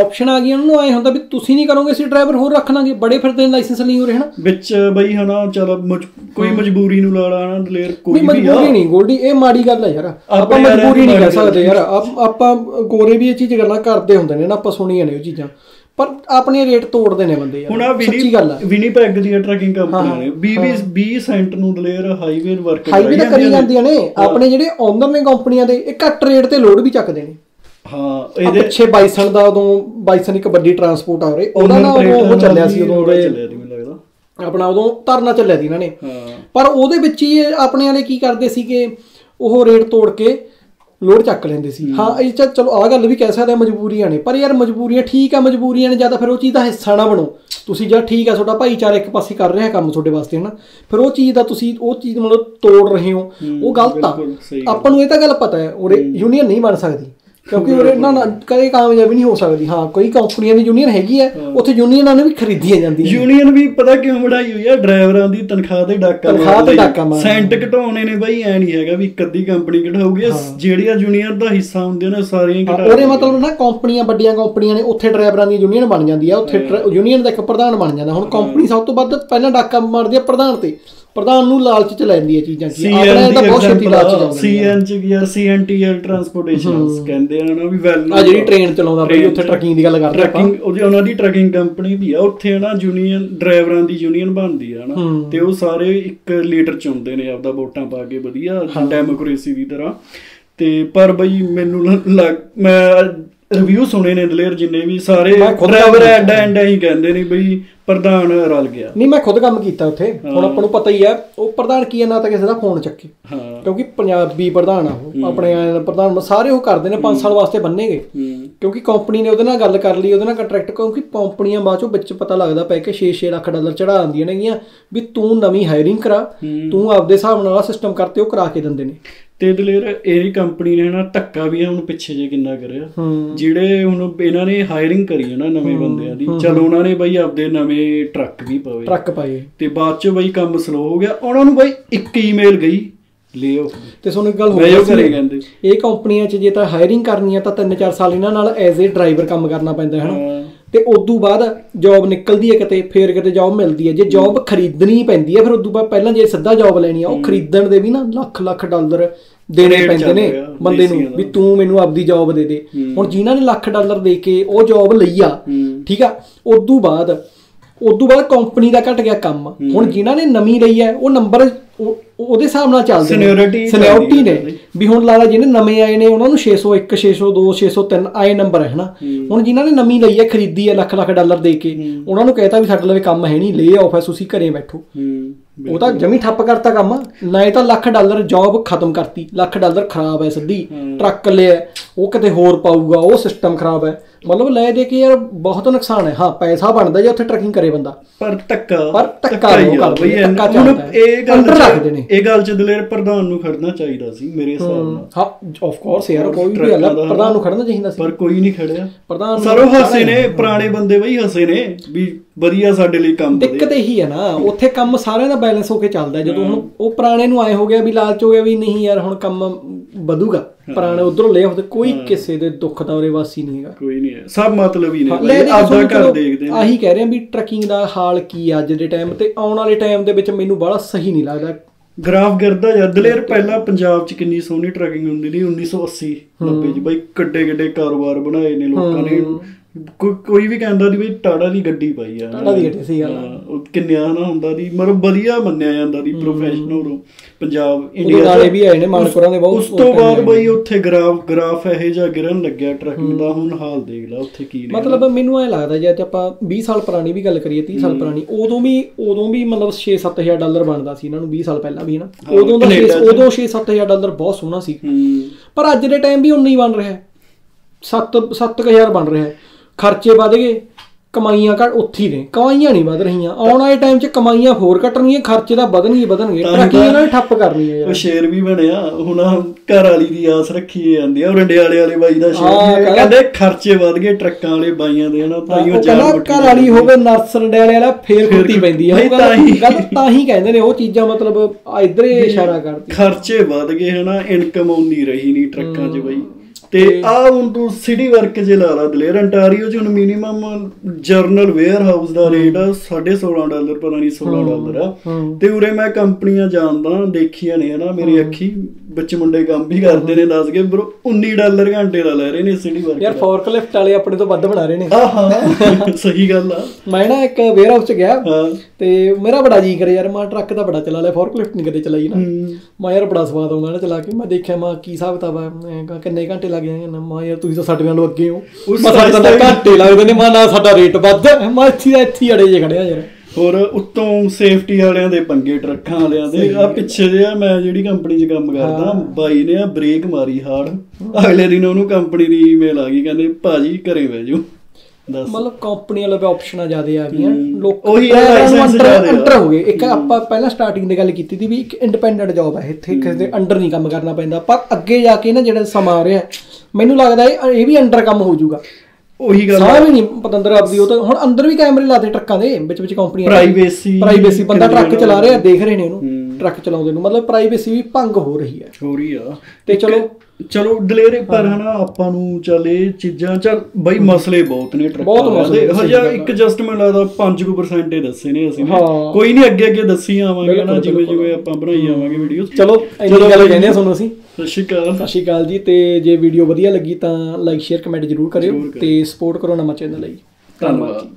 ਆਪਸ਼ਨ ਆ ਗਈਆਂ ਉਹਨਾਂ ਨੂੰ ਐ ਹੁੰਦਾ ਵੀ ਤੁਸੀਂ ਨਹੀਂ ਕਰੋਗੇ ਅਸੀਂ ਡਰਾਈਵਰ ਹੋਰ ਰੱਖ ਲਾਂਗੇ। ਬੜੇ ਫਿਰਦੇ ਲਾਇਸੈਂਸ ਲਈ ਹੋ ਰਹੇ ਹਨਾ? ਵਿੱਚ ਬਈ ਹਨਾ ਚਲ ਕੋਈ ਮਜਬੂਰੀ ਨੂੰ ਲਾ ਲਾ ਨਾ ਦਲੇਰ ਕੋਈ ਨਹੀਂ ਵੀ ਆ। ਮਜਬੂਰੀ ਨਹੀਂ ਗੋਲਡੀ ਇਹ ਮਾੜੀ ਗੱਲ ਹੈ ਯਾਰ। ਆਪਾਂ ਯਾਰਾਂ ਮਜਬੂਰੀ ਨਹੀਂ ਕਹਿ ਸਕਦੇ ਯਾਰ। ਆਪ- ਗੋਰੇ ਵੀ ਇਹ ਚੀਜ਼ ਗੱਲਾਂ ਕਰਦੇ ਹੁੰਦੇ ਨੇ ਨਾ ਆਪਾਂ ਸੁਣੀਆਂ ਨੇ ਉਹ ਚੀਜ਼ਾਂ। ਪਰ ਆਪਣੇ ਰੇਟ ਤੋੜਦੇ ਨੇ ਬੰਦੇ ਹੁਣ ਆ ਯਾਰ ਸੱਚੀ ਗੱਲ ਹੈ ਵਿਨੀਪੈਗ ਦੀ ਟਰੱਕਿੰਗ ਕੰਪਨੀ ਨੇ। 20 20 ਸੈਂਟ ਨੂੰ ਦਲੇਰ ਹਾਈਵੇ ਵਰਕ ਹਾਈਵੇ ਤਾਂ ਕਰੀ ਜਾਂਦੀਆਂ ਨੇ। ਆਪਣੇ ਜਿਹੜੇ ਓਨਰ ਨੇ ਕੰਪਨੀਆਂ ਦੇ ਇਹ ਘੱਟ ਰੇਟ ਤੇ ਲੋਡ ਵੀ ਚੱਕਦੇ ਨੇ। ਹਾਂ ਇਹਦੇ ਪਿੱਛੇ ਬਾਈਸਨ ਦਾ ਉਦੋਂ ਬਾਈਸਨ ਇੱਕ ਵੱਡੀ ਟਰਾਂਸਪੋਰਟ ਆ ਰਹੇ ਉਹਦਾ ਉਦੋਂ ਉਹ ਚੱਲਿਆ ਸੀ ਉਦੋਂ ਉਹਦੇ ਚੱਲਿਆ ਸੀ ਮੈਨੂੰ ਲੱਗਦਾ। ਆਪਣਾ ਉਦੋਂ ਧਰਨਾ ਚੱਲਿਆ ਸੀ ਇਹਨਾਂ ਨੇ। ਪਰ ਉਹਦੇ ਵਿੱਚ ਹੀ ਆਪਣੇ ਵਾਲੇ ਕੀ ਕਰਦੇ ਸੀਗੇ ਉਹ ਰੇਟ ਤੋੜ ਕੇ ਲੋਡ ਚੱਕ ਲੈਂਦੇ ਸੀ। ਹਾਂ ਇਹ ਚ ਚਲੋ ਆ ਗੱਲ ਵੀ ਕਹਿ ਸਕਦੇ ਆ ਮਜਬੂਰੀਆਂ ਨੇ। ਪਰ ਯਾਰ ਮਜਬੂਰੀਆਂ ਠੀਕ ਆ ਮਜਬੂਰੀਆਂ ਨੇ ਜ਼ਿਆਦਾ ਫਿਰ ਉਹ ਚੀਜ਼ ਦਾ ਹਿੱਸਾ ਨਾ ਬਣੋ। ਤੁਸੀਂ ਜਾਂ ਠੀਕ ਆ ਤੁਹਾਡਾ ਭਾਈਚਾਰਾ ਇੱਕ ਪਾਸੇ ਕਰ ਰਿਹਾ ਕੰਮ ਤੁਹਾਡੇ ਵਾਸਤੇ ਹਨਾ। ਫਿਰ ਉਹ ਚੀਜ਼ ਦਾ ਤੁਸੀਂ ਉਹ ਚੀਜ਼ ਮਤਲਬ ਤੋੜ ਰਹੇ ਹੋ। ਉਹ ਗਲਤ ਆ। ਆਪਾਂ ਨੂੰ ਇਹ ਤਾਂ ਗੱਲ ਪਤਾ ਹੈ ਉਰੇ ਯੂਨੀਅਨ ਨਹੀਂ ਬਣ ਸਕਦੀ। ਕਿਉਂਕਿ ਉਹ ਨਾ ਨਾ ਕਦੇ ਕਾਮਯਾਬੀ ਨਹੀਂ ਹੋ ਸਕਦੀ। ਹਾਂ ਕੋਈ ਕੰਪਨੀਆਂ ਦੀ ਯੂਨੀਅਨ ਹੈਗੀ ਹੈ ਉੱਥੇ ਯੂਨੀਅਨਾਂ ਨੇ ਵੀ ਖਰੀਦੀਆਂ ਜਾਂਦੀਆਂ ਯੂਨੀਅਨ ਵੀ ਪਤਾ ਕਿਉਂ ਬਣਾਈ ਹੋਈ ਆ ਡਰਾਈਵਰਾਂ ਦੀ ਤਨਖਾਹ ਤੇ ਡਾਕਾ ਤਨਖਾਹ ਤੇ ਡਾਕਾ ਮਾਰਦੇ। ਸੈਂਟ ਘਟਾਉਣੇ ਨੇ ਬਾਈ ਐ ਨਹੀਂ ਹੈਗਾ ਵੀ ਇੱਕ ਅੱਧੀ ਕੰਪਨੀ ਘਟਾਊਗੀ ਇਹ ਜਿਹੜੀਆਂ ਯੂਨੀਅਨ ਦਾ ਹਿੱਸਾ ਹੁੰਦੀਆਂ ਨੇ ਸਾਰੀਆਂ ਹੀ ਘਟਾ ਉਹਦੇ ਮਤਲਬ ਨਾ। ਕੰਪਨੀਆਂ ਵੱਡੀਆਂ ਕੰਪਨੀਆਂ ਨੇ ਉੱਥੇ ਡਰਾਈਵਰਾਂ ਦੀ ਯੂਨੀਅਨ ਬਣ ਜਾਂਦੀ ਆ ਉੱਥੇ ਯੂਨੀਅਨ ਦਾ ਇੱਕ ਪ੍ਰਧਾਨ ਬਣ ਜਾਂਦਾ। ਹੁਣ ਕੰਪਨੀ ਸਭ ਤੋਂ ਵੱਧ ਪਹਿਲਾਂ ਡਾਕਾ ਮਾਰਦੀ ਆ ਪ੍ਰਧਾਨ ਤੇ। ਪ੍ਰਧਾਨ ਨੂੰ ਲਾਲਚ ਚ ਲੈਂਦੀ ਹੈ ਚੀਜ਼ਾਂ ਕੀ ਆਪਣੇ ਤਾਂ ਬਹੁਤ ਛੇਤੀ ਲਾਲਚ ਜਾਂਦੇ ਸੀਐਨ ਚ ਗਿਆ ਸੀਐਨਟੀਐਲ ਟਰਾਂਸਪੋਰਟੇਸ਼ਨ ਕਹਿੰਦੇ ਆ ਨਾ ਵੀ ਵੈਲ ਆ ਜਿਹੜੀ ਟ੍ਰੇਨ ਚਲਾਉਂਦਾ ਬਈ ਉੱਥੇ ਟਰਕਿੰਗ ਦੀ ਗੱਲ ਕਰਦੇ ਆਪਾਂ। ਟਰਕਿੰਗ ਉਹਦੀ ਉਹਨਾਂ ਦੀ ਟਰਕਿੰਗ ਕੰਪਨੀ ਵੀ ਆ ਉੱਥੇ ਨਾ ਯੂਨੀਅਨ ਡਰਾਈਵਰਾਂ ਦੀ ਯੂਨੀਅਨ ਬਣਦੀ ਆ ਨਾ ਤੇ ਉਹ ਸਾਰੇ ਇੱਕ ਲੀਡਰ ਚੁਣਦੇ ਨੇ ਆਪਦਾ ਵੋਟਾਂ ਪਾ ਕੇ ਵਧੀਆ ਡੈਮੋਕ੍ਰੇਸੀ ਦੀ ਤਰ੍ਹਾਂ। ਤੇ ਪਰ ਬਈ ਮੈਨੂੰ ਲੱਗ ਮੈਂ ਰਿਵਿਊ ਸੁਣੇ ਨੇ ਦਲੇਰ ਜਿੰਨੇ ਵੀ ਸਾਰੇ ਡਰਾਈਵਰ ਐਡਾ ਐਂਡਾ ਹੀ ਕਹਿੰਦੇ ਨੇ ਬਈ ਪ੍ਰਧਾਨ ਰਲ ਗਿਆ। ਨਹੀਂ ਮੈਂ ਖੁਦ ਕੰਮ ਕੀਤਾ ਉੱਥੇ। ਹੁਣ ਆਪਾਂ ਨੂੰ ਪਤਾ ਹੀ ਆ ਉਹ ਪ੍ਰਧਾਨ ਕੀ ਨਾ ਤਾਂ ਕਿਸੇ ਦਾ ਫੋਨ ਚੱਕੇ। ਕਿਉਂਕਿ ਪੰਜਾਬੀ ਪ੍ਰਧਾਨ ਆ ਉਹ ਆਪਣੇ ਪ੍ਰਧਾਨ ਸਾਰੇ ਉਹ ਕਰਦੇ ਨੇ 5 ਸਾਲ ਵਾਸਤੇ ਬੰਨੇਗੇ ਕਿਉਂਕਿ ਕੰਪਨੀ ਨੇ ਉਹਦੇ ਨਾਲ ਗੱਲ ਕਰ ਲਈ ਉਹਦੇ ਨਾਲ ਕੰਟਰੈਕਟ ਕਿਉਂਕਿ ਕੰਪਨੀਆਂ ਬਾਅਦ ਚੋਂ ਵਿੱਚ ਪਤਾ ਲੱਗਦਾ ਪੈ ਕੇ 6-6 ਲੱਖ ਡਾਲਰ ਚੜਾ ਦਿੰਦੀਆਂ ਨੇਗੀਆਂ ਵੀ ਤੂੰ ਨਵੀਂ ਹਾਇਰਿੰਗ ਕਰਾ ਤੂੰ ਆਪਦੇ ਹਿਸਾਬ ਨਾਲ ਆ ਸਿਸਟਮ ਕਰਤੇ ਉਹ ਕਰਾ ਕੇ ਦਿੰਦੇ ਨੇ। ਤੇ ਦਲੇਰ ਇਹ ਕੰਪਨੀ ਨੇ ਨਾ ਧੱਕਾ ਵੀ ਹੁਣ ਪਿੱਛੇ ਜੇ ਕਿੰਨਾ ਕਰਿਆ। ਜਿਹੜੇ ਹੁਣ ਇਹਨਾਂ ਨੇ ਹਾਇਰਿੰਗ ਕਰੀ ਹੈ ਨਾ ਨਵੇਂ ਬੰਦਿਆਂ ਦੀ। ਚਲੋ ਉਹਨਾਂ ਨੇ ਬਈ ਆਪਦੇ ਨਵੇਂ ਟਰੱਕ ਵੀ ਪਵੇ ਟਰੱਕ ਪਾਏ। ਤੇ ਬਾਅਦ ਚ ਬਈ ਕੰਮ ਸਲੋ ਹੋ ਗਿਆ। ਉਹਨਾਂ ਨੂੰ ਬਈ ਇੱਕ ਈਮੇਲ ਗਈ ਲਿਓ ਤੇ ਤੁਹਾਨੂੰ ਇੱਕ ਗੱਲ ਹੋਰ ਕਹਿੰਦੇ। ਇਹ ਕੰਪਨੀਆਂ 'ਚ ਜੇ ਤਾਂ ਹਾਇਰਿੰਗ ਕਰਨੀ ਆ ਤਾਂ 3-4 ਸਾਲ ਇਹਨਾਂ ਨਾਲ ਐਜ਼ ਅ ਡਰਾਈਵਰ ਕੰਮ ਕਰਨਾ ਪੈਂਦਾ ਹੈ ਹਨਾ ਹਾਂ। ਤੇ ਉਦੋਂ ਬਾਅਦ ਜੌਬ ਨਿਕਲਦੀ ਹੈ ਕਿਤੇ ਫੇਰ ਕਿਤੇ ਜੌਬ ਮਿਲਦੀ ਹੈ। ਜੇ ਜੌਬ ਖਰੀਦਣੀ ਪੈਂਦੀ ਹੈ ਫਿਰ ਉਦੋਂ ਬਾਅਦ ਪਹਿਲਾਂ ਜੇ ਸਿੱਧਾ ਜੌਬ ਲੈਣੀ ਆ ਉਹ ਖਰੀਦਣ ਦੇ ਵੀ ਨਾ ਲੱਖ ਲੱਖ ਡਾਲਰ ਦੇਣੇ ਪੈਂਦੇ ਨੇ ਬੰਦੇ ਨੂੰ। ਵੀ ਤੂੰ ਮੈਨੂੰ ਆਪਦੀ ਜੌਬ ਦੇ ਦੇ ਹੁਣ ਜਿਨ੍ਹਾਂ ਨੇ ਲੱਖ ਡਾਲਰ ਦੇ ਕੇ ਉਹ ਜੌਬ ਲਈ ਆ। ਠੀਕ ਆ ਉਦੋਂ ਬਾਅਦ ਉਦੋਂ ਬਾਅਦ ਕੰਪਨੀ ਦਾ ਘਟ ਗਿਆ ਕੰਮ ਹੁਣ ਜਿਨ੍ਹਾਂ ਨੇ ਨਵੀਂ ਲਈ ਹੈ ਉਹ ਨੰਬਰ ਉਹਦੇ ਹਿਸਾਬ ਨਾਲ ਚੱਲਦੇ Seniority ਚੱਲਦੀ ਨੇ। ਵੀ ਹੁਣ ਲਾਲਾ ਜਿਹਨੇ ਨਵੇਂ ਆਏ ਨੇ ਉਹਨਾਂ ਨੂੰ 601 602 603 ਆਏ ਨੰਬਰ ਹੈ ਹਨਾ? ਹੁਣ ਜਿਨ੍ਹਾਂ ਨੇ ਨਵੀਂ ਲਈ ਹੈ ਖਰੀਦੀ ਹੈ ਲੱਖ ਲੱਖ ਡਾਲਰ ਦੇ ਕੇ ਉਹਨਾਂ ਨੂੰ ਕਹਿਤਾ ਵੀ ਸਾਡੇ ਲਵੇ ਕੰਮ ਹੈ ਨਹੀਂ ਲੇ ਆਫ ਹੈ ਤੁਸੀਂ ਘਰੇ ਬੈਠੋ। ਉਹ ਤਾਂ ਜਮੀ ਠੱਪ ਕਰਤਾ ਕੰਮ ਨਾ ਇਹ ਤਾਂ ਲੱਖ ਡਾਲਰ ਜੌਬ ਖਤਮ ਕਰਤੀ। ਲੱਖ ਡਾਲਰ ਖਰਾਬ ਹੈ ਸਿੱਧੀ। ਟਰੱਕ ਲਿਆ ਉਹ ਕਿਤੇ ਹੋਰ ਪਾਊਗਾ ਉਹ ਸਿਸਟਮ ਖਰਾਬ ਹੈ। ਮਤਲਬ ਲੈ ਦੇ ਕੇ ਯਾਰ ਬਹੁਤ ਨੁਕਸਾਨ ਹੈ। ਹਾਂ ਪੈਸਾ ਬਣਦਾ ਜੇ ਉੱਥੇ ਟਰਕਿੰਗ ਕਰੇ ਬੰਦਾ। ਪਰ ਧੱਕਾ ਪਰ ਧੱਕਾ ਹੀ ਉਹ ਆ ਕਰਦੇ ਹੁਣ। ਇਹ ਗੱਲ ਰੱਖਦੇ ਨੇ। ਇਹ ਗੱਲ ਚ ਦਲੇਰ ਪ੍ਰਧਾਨ ਨੂੰ ਖੜਨਾ ਚਾਹੀਦਾ ਸੀ ਮੇਰੇ ਹਿਸਾਬ ਨਾਲ। ਹਾਂ ਆਫ ਕੋਰਸ ਯਾਰ ਕੋਈ ਵੀ ਦਾ ਪ੍ਰਧਾਨ ਨੂੰ ਖੜਨਾ ਚਾਹੀਦਾ ਸੀ। ਪਰ ਕੋਈ ਨਹੀਂ ਖੜਿਆ। ਪ੍ਰਧਾਨ ਸਰੋ ਹੱਸੇ ਨੇ ਪੁਰਾਣੇ ਬੰਦੇ ਬਈ ਹੱਸੇ ਨੇ ਵੀ ਵਧੀਆ ਸਾਡੇ ਲਈ ਕੰਮ ਵਧੇ ਦਿੱਕਤ ਇਹੀ ਹੈ ਨਾ ਉੱਥੇ ਕੰਮ ਸਾਰਿਆਂ ਦਾ ਬੈਲੈਂਸ ਹੋ ਕੇ ਚੱਲਦਾ। ਜਦੋਂ ਹੁਣ ਉਹ ਪੁਰਾਣੇ ਨੂੰ ਆਏ ਹੋ ਗਿਆ ਵੀ ਲਾਲਚ ਹੋ ਗਿਆ ਵੀ ਨਹੀਂ ਯਾਰ ਹੁਣ ਕੰਮ ਵਧੂਗਾ। ਪੁਰਾਣੇ ਉਧਰੋਂ ਲੈ ਆਉਂਦੇ ਕੋਈ ਕਿਸੇ ਦੇ ਦੁੱਖ ਦਾ ਉਰੇ ਵਾਸੀ ਨਹੀਂ ਹੈਗਾ। ਕੋਈ ਨਹੀਂ ਹੈ। ਸਭ ਮਤਲਬ ਹੀ ਨੇ ਆਪਦਾ ਘਰ ਦੇਖਦੇ ਨੇ। ਆਹੀ ਕਹਿ ਰਹੇ ਆ ਵੀ ਟਰਕਿੰਗ ਦਾ ਹਾਲ ਕੀ ਆ ਅੱਜ ਦੇ ਟਾਈਮ ਤੇ ਆਉਣ ਵਾਲੇ ਟਾਈਮ ਦੇ ਵਿੱਚ ਮੈਨੂੰ ਬੜਾ ਸਹੀ ਨਹੀਂ ਲੱਗਦਾ। ਗ੍ਰਾਫ ਗਿਰਦਾ ਜਾਂ ਦਲੇਰ ਪਹਿਲਾਂ ਪੰਜਾਬ 'ਚ ਕਿੰਨੀ ਸੋਹਣੀ ਟਰੈਕਿੰਗ ਹੁੰਦੀ ਸੀ 1980 90 'ਚ। ਬਈ ਕੱਡੇ ਕੱਡੇ ਕਾਰੋਬਾਰ ਬਣਾਏ ਨੇ ਲੋਕਾਂ ਨੇ। ਕੋਈ ਵੀ ਕਹਿੰਦਾ ਦੀ ਬਈ ਟਾੜਾ ਦੀ ਗੱਡੀ ਪਾਈ ਆ। ਟਾਟਾ ਦੀ ਗੱਡੀ, ਸਹੀ ਗੱਲ ਆ। ਕਿੰਨਿਆ ਨਾ ਹੁੰਦਾ ਦੀ ਮਤਲਬ ਵਧੀਆ ਮੰਨਿਆ ਜਾਂਦਾ ਦੀ ਪ੍ਰੋਫੈਸ਼ਨਲ ਪੰਜਾਬ ਇੰਡੀਆ। ਗਾਣੇ ਵੀ ਆਏ ਨੇ ਮਾਨਕੁਰਾਂ ਦੇ ਬਹੁਤ ਉਸ ਤੋਂ ਬਾਅਦ ਬਈ ਉੱਥੇ ਗ੍ਰਾਫ ਗ੍ਰਾਫ ਇਹੋ ਜਿਹਾ ਗਿਰਨ ਲੱਗਿਆ ਟਰੈਕਿੰਗ ਦਾ। ਹੁਣ ਹਾਲ ਦੇਖ ਲੈ ਉੱਥੇ ਕੀ ਨੇ ਮਤਲਬ ਮੈਨੂੰ ਐ ਲੱਗਦਾ ਜੇ ਆਪਾਂ 20 ਸਾਲ ਪੁਰਾਣੀ ਵੀ ਗੱਲ ਕਰੀਏ 30 ਸਾਲ ਪੁਰਾਣੀ ਉਦੋਂ ਵੀ ਉਦੋਂ ਵੀ ਮਤਲਬ 6-7000 ਡਾਲਰ ਬਣਦਾ ਸੀ ਇਹਨਾਂ ਨੂੰ 20 ਸਾਲ ਪਹਿਲਾਂ ਵੀ ਨਾ ਹਾਂ, ਉਦੋਂ ਦਾ। ਉਦੋਂ 6-7000 ਡਾਲਰ ਬਹੁਤ ਸੋਹਣਾ ਸੀ। ਪਰ ਅੱਜ ਦੇ ਟਾਈਮ ਵੀ ਉਨਾ ਹੀ ਬਣ ਰਿਹਾ। ਹੈ 7 7000 ਬਣ ਰਿਹਾ। ਹੈ ਖਰਚੇ ਵਧ ਗਏ ਕਮਾਈਆਂ ਘਟ ਉੱਥੀ ਨੇ। ਕਮਾਈਆਂ ਨਹੀਂ ਵਧ ਰਹੀਆਂ। ਆਉਣ ਵਾਲੇ ਟਾਈਮ 'ਚ ਕਮਾਈਆਂ ਹੋਰ ਘਟਣਗੀਆਂ ਖਰਚੇ ਤਾਂ ਵਧਣਗੇ ਵਧਣਗੇ। ਟਰੱਕੀ ਇਹਨਾਂ ਨੇ ਠੱਪ ਕਰਨੀ ਹੈ ਉਹ ਯਾਰ ਸ਼ੇਰ ਵੀ ਬਣਿਆ। ਹੁਣ ਘਰ ਵਾਲੀ ਦੀ ਆਸ ਰੱਖੀ ਜਾਂਦੀ ਆ। ਉਹ ਰੰਡਿਆਲੇ ਵਾਲੇ ਬਾਈ ਦਾ ਸ਼ੇਰ। ਕਹਿੰਦਾ- ਖਰਚੇ ਵਧ ਗਏ ਟਰੱਕਾਂ ਵਾਲੇ ਬਾਈਆਂ ਦੇ ਹਨਾ ਤਾਂ ਹੀ ਉਹ ਉਹ ਜਾਨ ਮੁੱਠੀ ਘਰ ਵਾਲੀ ਹੋਵੇ ਨਰਸ ਰੰਡਿਆਲੇ ਵਾਲਾ ਫੇਰ ਫੇਰ ਕੁੱਤੀ ਪੈਂਦੀ ਨਹੀਂ, ਉਹ। ਗੱਲ ਤਾਂ ਹੀ ਕਹਿੰਦੇ ਨੇ ਉਹ ਚੀਜ਼ਾਂ ਮਤਲਬ ਆ ਇਧਰੇ ਇਸ਼ਾਰਾ ਕਰਦੀ। ਖਰਚੇ ਵਧ ਗਏ ਹਨਾ ਇਨਕਮ ਆਉਂਦੀ ਰਹੀ ਨਹੀਂ ਟਰੱਕਾਂ 'ਚ ਬਾਈ। ਤੇ ਆ ਹੁਣ ਤੂੰ ਸਿਟੀ ਵਰਕ ਜੇ ਲਾ ਲਾ ਦਲੇਰ ਅੰਟਾਰੀਓ 'ਚ ਹੁਣ ਮਿਨੀਮਮ ਜਰਨਲ ਵੇਅਰ ਹਾਊਸ ਦਾ ਰੇਟ ਆ 16.5 ਡਾਲਰ ਪਤਾ ਨਹੀਂ 16 ਡਾਲਰ ਆ। ਹੂੰ। ਤੇ ਉਰੇ ਮੈਂ ਕੰਪਨੀਆਂ ਜਾਣਦਾ ਦੇਖੀਆਂ ਨੇ ਹਨਾ ਮੇਰੀ ਅੱਖੀ ਵਿੱਚ ਮੁੰਡੇ ਕੰਮ ਵੀ ਕਰਦੇ ਨੇ ਦੱਸ ਕੇ ਬਰੋ 19 ਡਾਲਰ ਘੰਟੇ ਦਾ ਲੈ ਰਹੇ ਨੇ ਸਿਟੀ ਵਰਕ ਯਾਰ ਫੋਰਕਲਿਫਟ ਵਾਲੇ ਆਪਣੇ ਤੋਂ ਵੱਧ ਬਣਾ ਰਹੇ ਨੇ। ਆਹਾ ਸਹੀ ਗੱਲ ਆ। ਮੈਂ ਨਾ ਇੱਕ ਵੇਅਰ ਹਾਊਸ 'ਚ ਗਿਆ ਹਾਂ। ਤੇ ਮੇਰਾ ਬੜਾ ਜੀ ਕਰੇ ਯਾਰ ਮੈਂ ਟਰੱਕ ਤਾਂ ਬੜਾ ਚਲਾ ਲਿਆ ਫੋਰਕਲਿਫਟ ਨਹੀਂ ਕਦੇ ਚਲਾਈ ਨਾ। ਹੂੰ। ਮੈਂ ਯਾਰ ਬੜਾ ਸਵਾਦ ਆਉਂਦਾ ਨਾ ਚਲਾ ਕੇ ਮੈਂ ਦੇਖਿਆ ਮੈਂ ਕੀ ਹਿਸਾਬ ਕਿਤਾਬ ਕਿਹਾ ਕਿੰਨੇ ਘੰਟੇ ਲੱਗ ਜਾਣਗੇ ਨਾ ਮੈਂ ਯਾਰ ਤੁਸੀਂ ਤਾਂ ਸਾਡੇ ਨਾਲੋਂ ਅੱਗੇ ਹੋ। ਉਸ ਮੈਂ ਸਾਡੇ ਤਾਂ ਘੰਟੇ ਲੱਗਦੇ ਨੇ ਮੈਂ ਨਾ ਸਾਡਾ ਰੇਟ ਵੱਧ। ਮੈਂ ਇੱਥੇ ਦਾ ਇੱਥੇ ਅੜੇ ਜੇ ਖੜਿਆ ਯਾਰ। ਹੋਰ ਉੱਤੋਂ ਸੇਫਟੀ ਵਾਲਿਆਂ ਦੇ ਪੰਗੇ ਟਰੱਕਾਂ ਵਾਲਿਆਂ ਦੇ। ਆ ਪਿੱਛੇ ਜਿਹਾ ਮੈਂ ਜਿਹੜੀ ਕੰਪਨੀ 'ਚ ਕੰਮ ਕਰਦਾ ਬਾਈ ਨੇ ਆ ਬ੍ਰੇਕ ਮਾਰੀ ਹਾਰਡ ਅਗਲੇ ਦਿਨ ਉਹਨੂੰ ਕੰਪਨੀ ਦੀ ਈਮੇਲ ਆ ਗਈ ਕਹਿੰਦੇ ਭਾਜੀ ਘਰੇ ਬਹਿ ਜਾਓ। ਮਤਲਬ ਕੰਪਨੀ ਵਾਲੇ ਆਪਸ਼ਨਾਂ ਜ਼ਿਆਦੇ ਆ ਗਈਆਂ। ਲੋਕ ਉਹੀ ਆ, ਅੰਡਰ ਜ਼ਿਆਦੇ। ਅੰਡਰ ਹੋ ਗਏ। ਇੱਕ ਆਪਾਂ ਪਹਿਲਾਂ ਸਟਾਰਟਿੰਗ ਦੇ ਗੱਲ ਕੀਤੀ ਸੀ ਵੀ ਇੱਕ ਇੰਡੀਪੈਂਡੈਂਟ ਜੌਬ ਹੈ ਇੱਥੇ। ਕਿਸੇ ਦੇ ਅੰਡਰ ਨਹੀਂ ਕੰਮ ਕਰਨਾ ਪੈਂਦਾ। ਪਰ ਅੱਗੇ ਜਾ ਕੇ ਨਾ ਜਿਹੜਾ ਸਮਾਂ ਆ ਰਿਹਾ ਮੈਨੂੰ ਲੱਗਦਾ ਇਹ ਇਹ ਵੀ ਅੰਡਰ ਕੰਮ ਹੋ ਜਾਊਗਾ। ਉਹੀ ਗੱਲ ਸਾਰਾ ਵੀ ਨਹੀਂ ਪਤੰਦਰ ਆਪਦੀ ਉਹ ਤਾਂ ਹੁਣ ਅੰਦਰ ਵੀ ਕੈਮਰੇ ਲਾਤੇ ਟਰੱਕਾਂ ਦੇ ਵਿੱਚ ਵਿੱਚ ਕੰਪਨੀਆਂ ਪ੍ਰਾਈਵੇਸੀ ਪ੍ਰਾਈਵੇਸੀ ਬੰਦਾ ਟਰੱਕ ਚਲਾ ਰਿਹਾ ਦੇਖ ਰਹੇ ਨੇ ਉਹਨੂੰ। ਟਰੱਕ ਚਲਾਉਂਦੇ ਨੂੰ ਮਤਲਬ ਪ੍ਰਾਈਵੇਸੀ ਵੀ ਭੰਗ ਹੋ ਰਹੀ ਹੈ। ਹੋ ਰਹੀ ਆ। ਤੇ ਚਲੋ ਚਲੋ ਡਿਲੀਵਰੀ ਪਰ ਹਨਾ ਆਪਾਂ ਨੂੰ ਚੱਲ ਚੀਜ਼ਾਂ ਚੱਲ ਬਈ ਮਸਲੇ ਬਹੁਤ ਨੇ ਟਰੱਕਾਂ ਬਹੁਤ ਦੇ। ਨੇ, ਹਜੇ। ਇੱਕ ਜਸਟ ਮੈਨੂੰ ਲੱਗਦਾ 5% ਹੀ ਦੱਸੇ ਨੇ ਅਸੀਂ ਨੇ। ਕੋਈ ਨਹੀਂ ਅੱਗੇ ਅੱਗੇ ਦੱਸੀ ਆਵਾਂਗੇ ਨਾ ਜਿਵੇਂ। ਜਿਵੇਂ ਆਪਾਂ ਬਣਾਈ ਆਵਾਂਗੇ ਵੀਡੀਓ ਚਲੋ ਇੰਨੀ ਗੱਲ ਕਹਿੰਦੇ ਆ ਤੁਹਾਨੂੰ ਅਸੀਂ। ਸਤਿ ਸ਼੍ਰੀ ਅਕਾਲ। ਸਤਿ ਸ਼੍ਰੀ ਅਕਾਲ ਜੀ ਤੇ ਜੇ ਵੀਡੀਓ ਵਧੀਆ ਲੱਗੀ ਤਾਂ ਲਾਈਕ ਸ਼ੇਅਰ ਕਮੈਂਟ ਜ਼ਰੂਰ ਕਰਿਓ। ਤੇ ਸਪੋਰਟ ਕਰੋ ਨਵਾਂ ਚੈਨਲ ਲਈ। ਧੰਨਵਾਦ।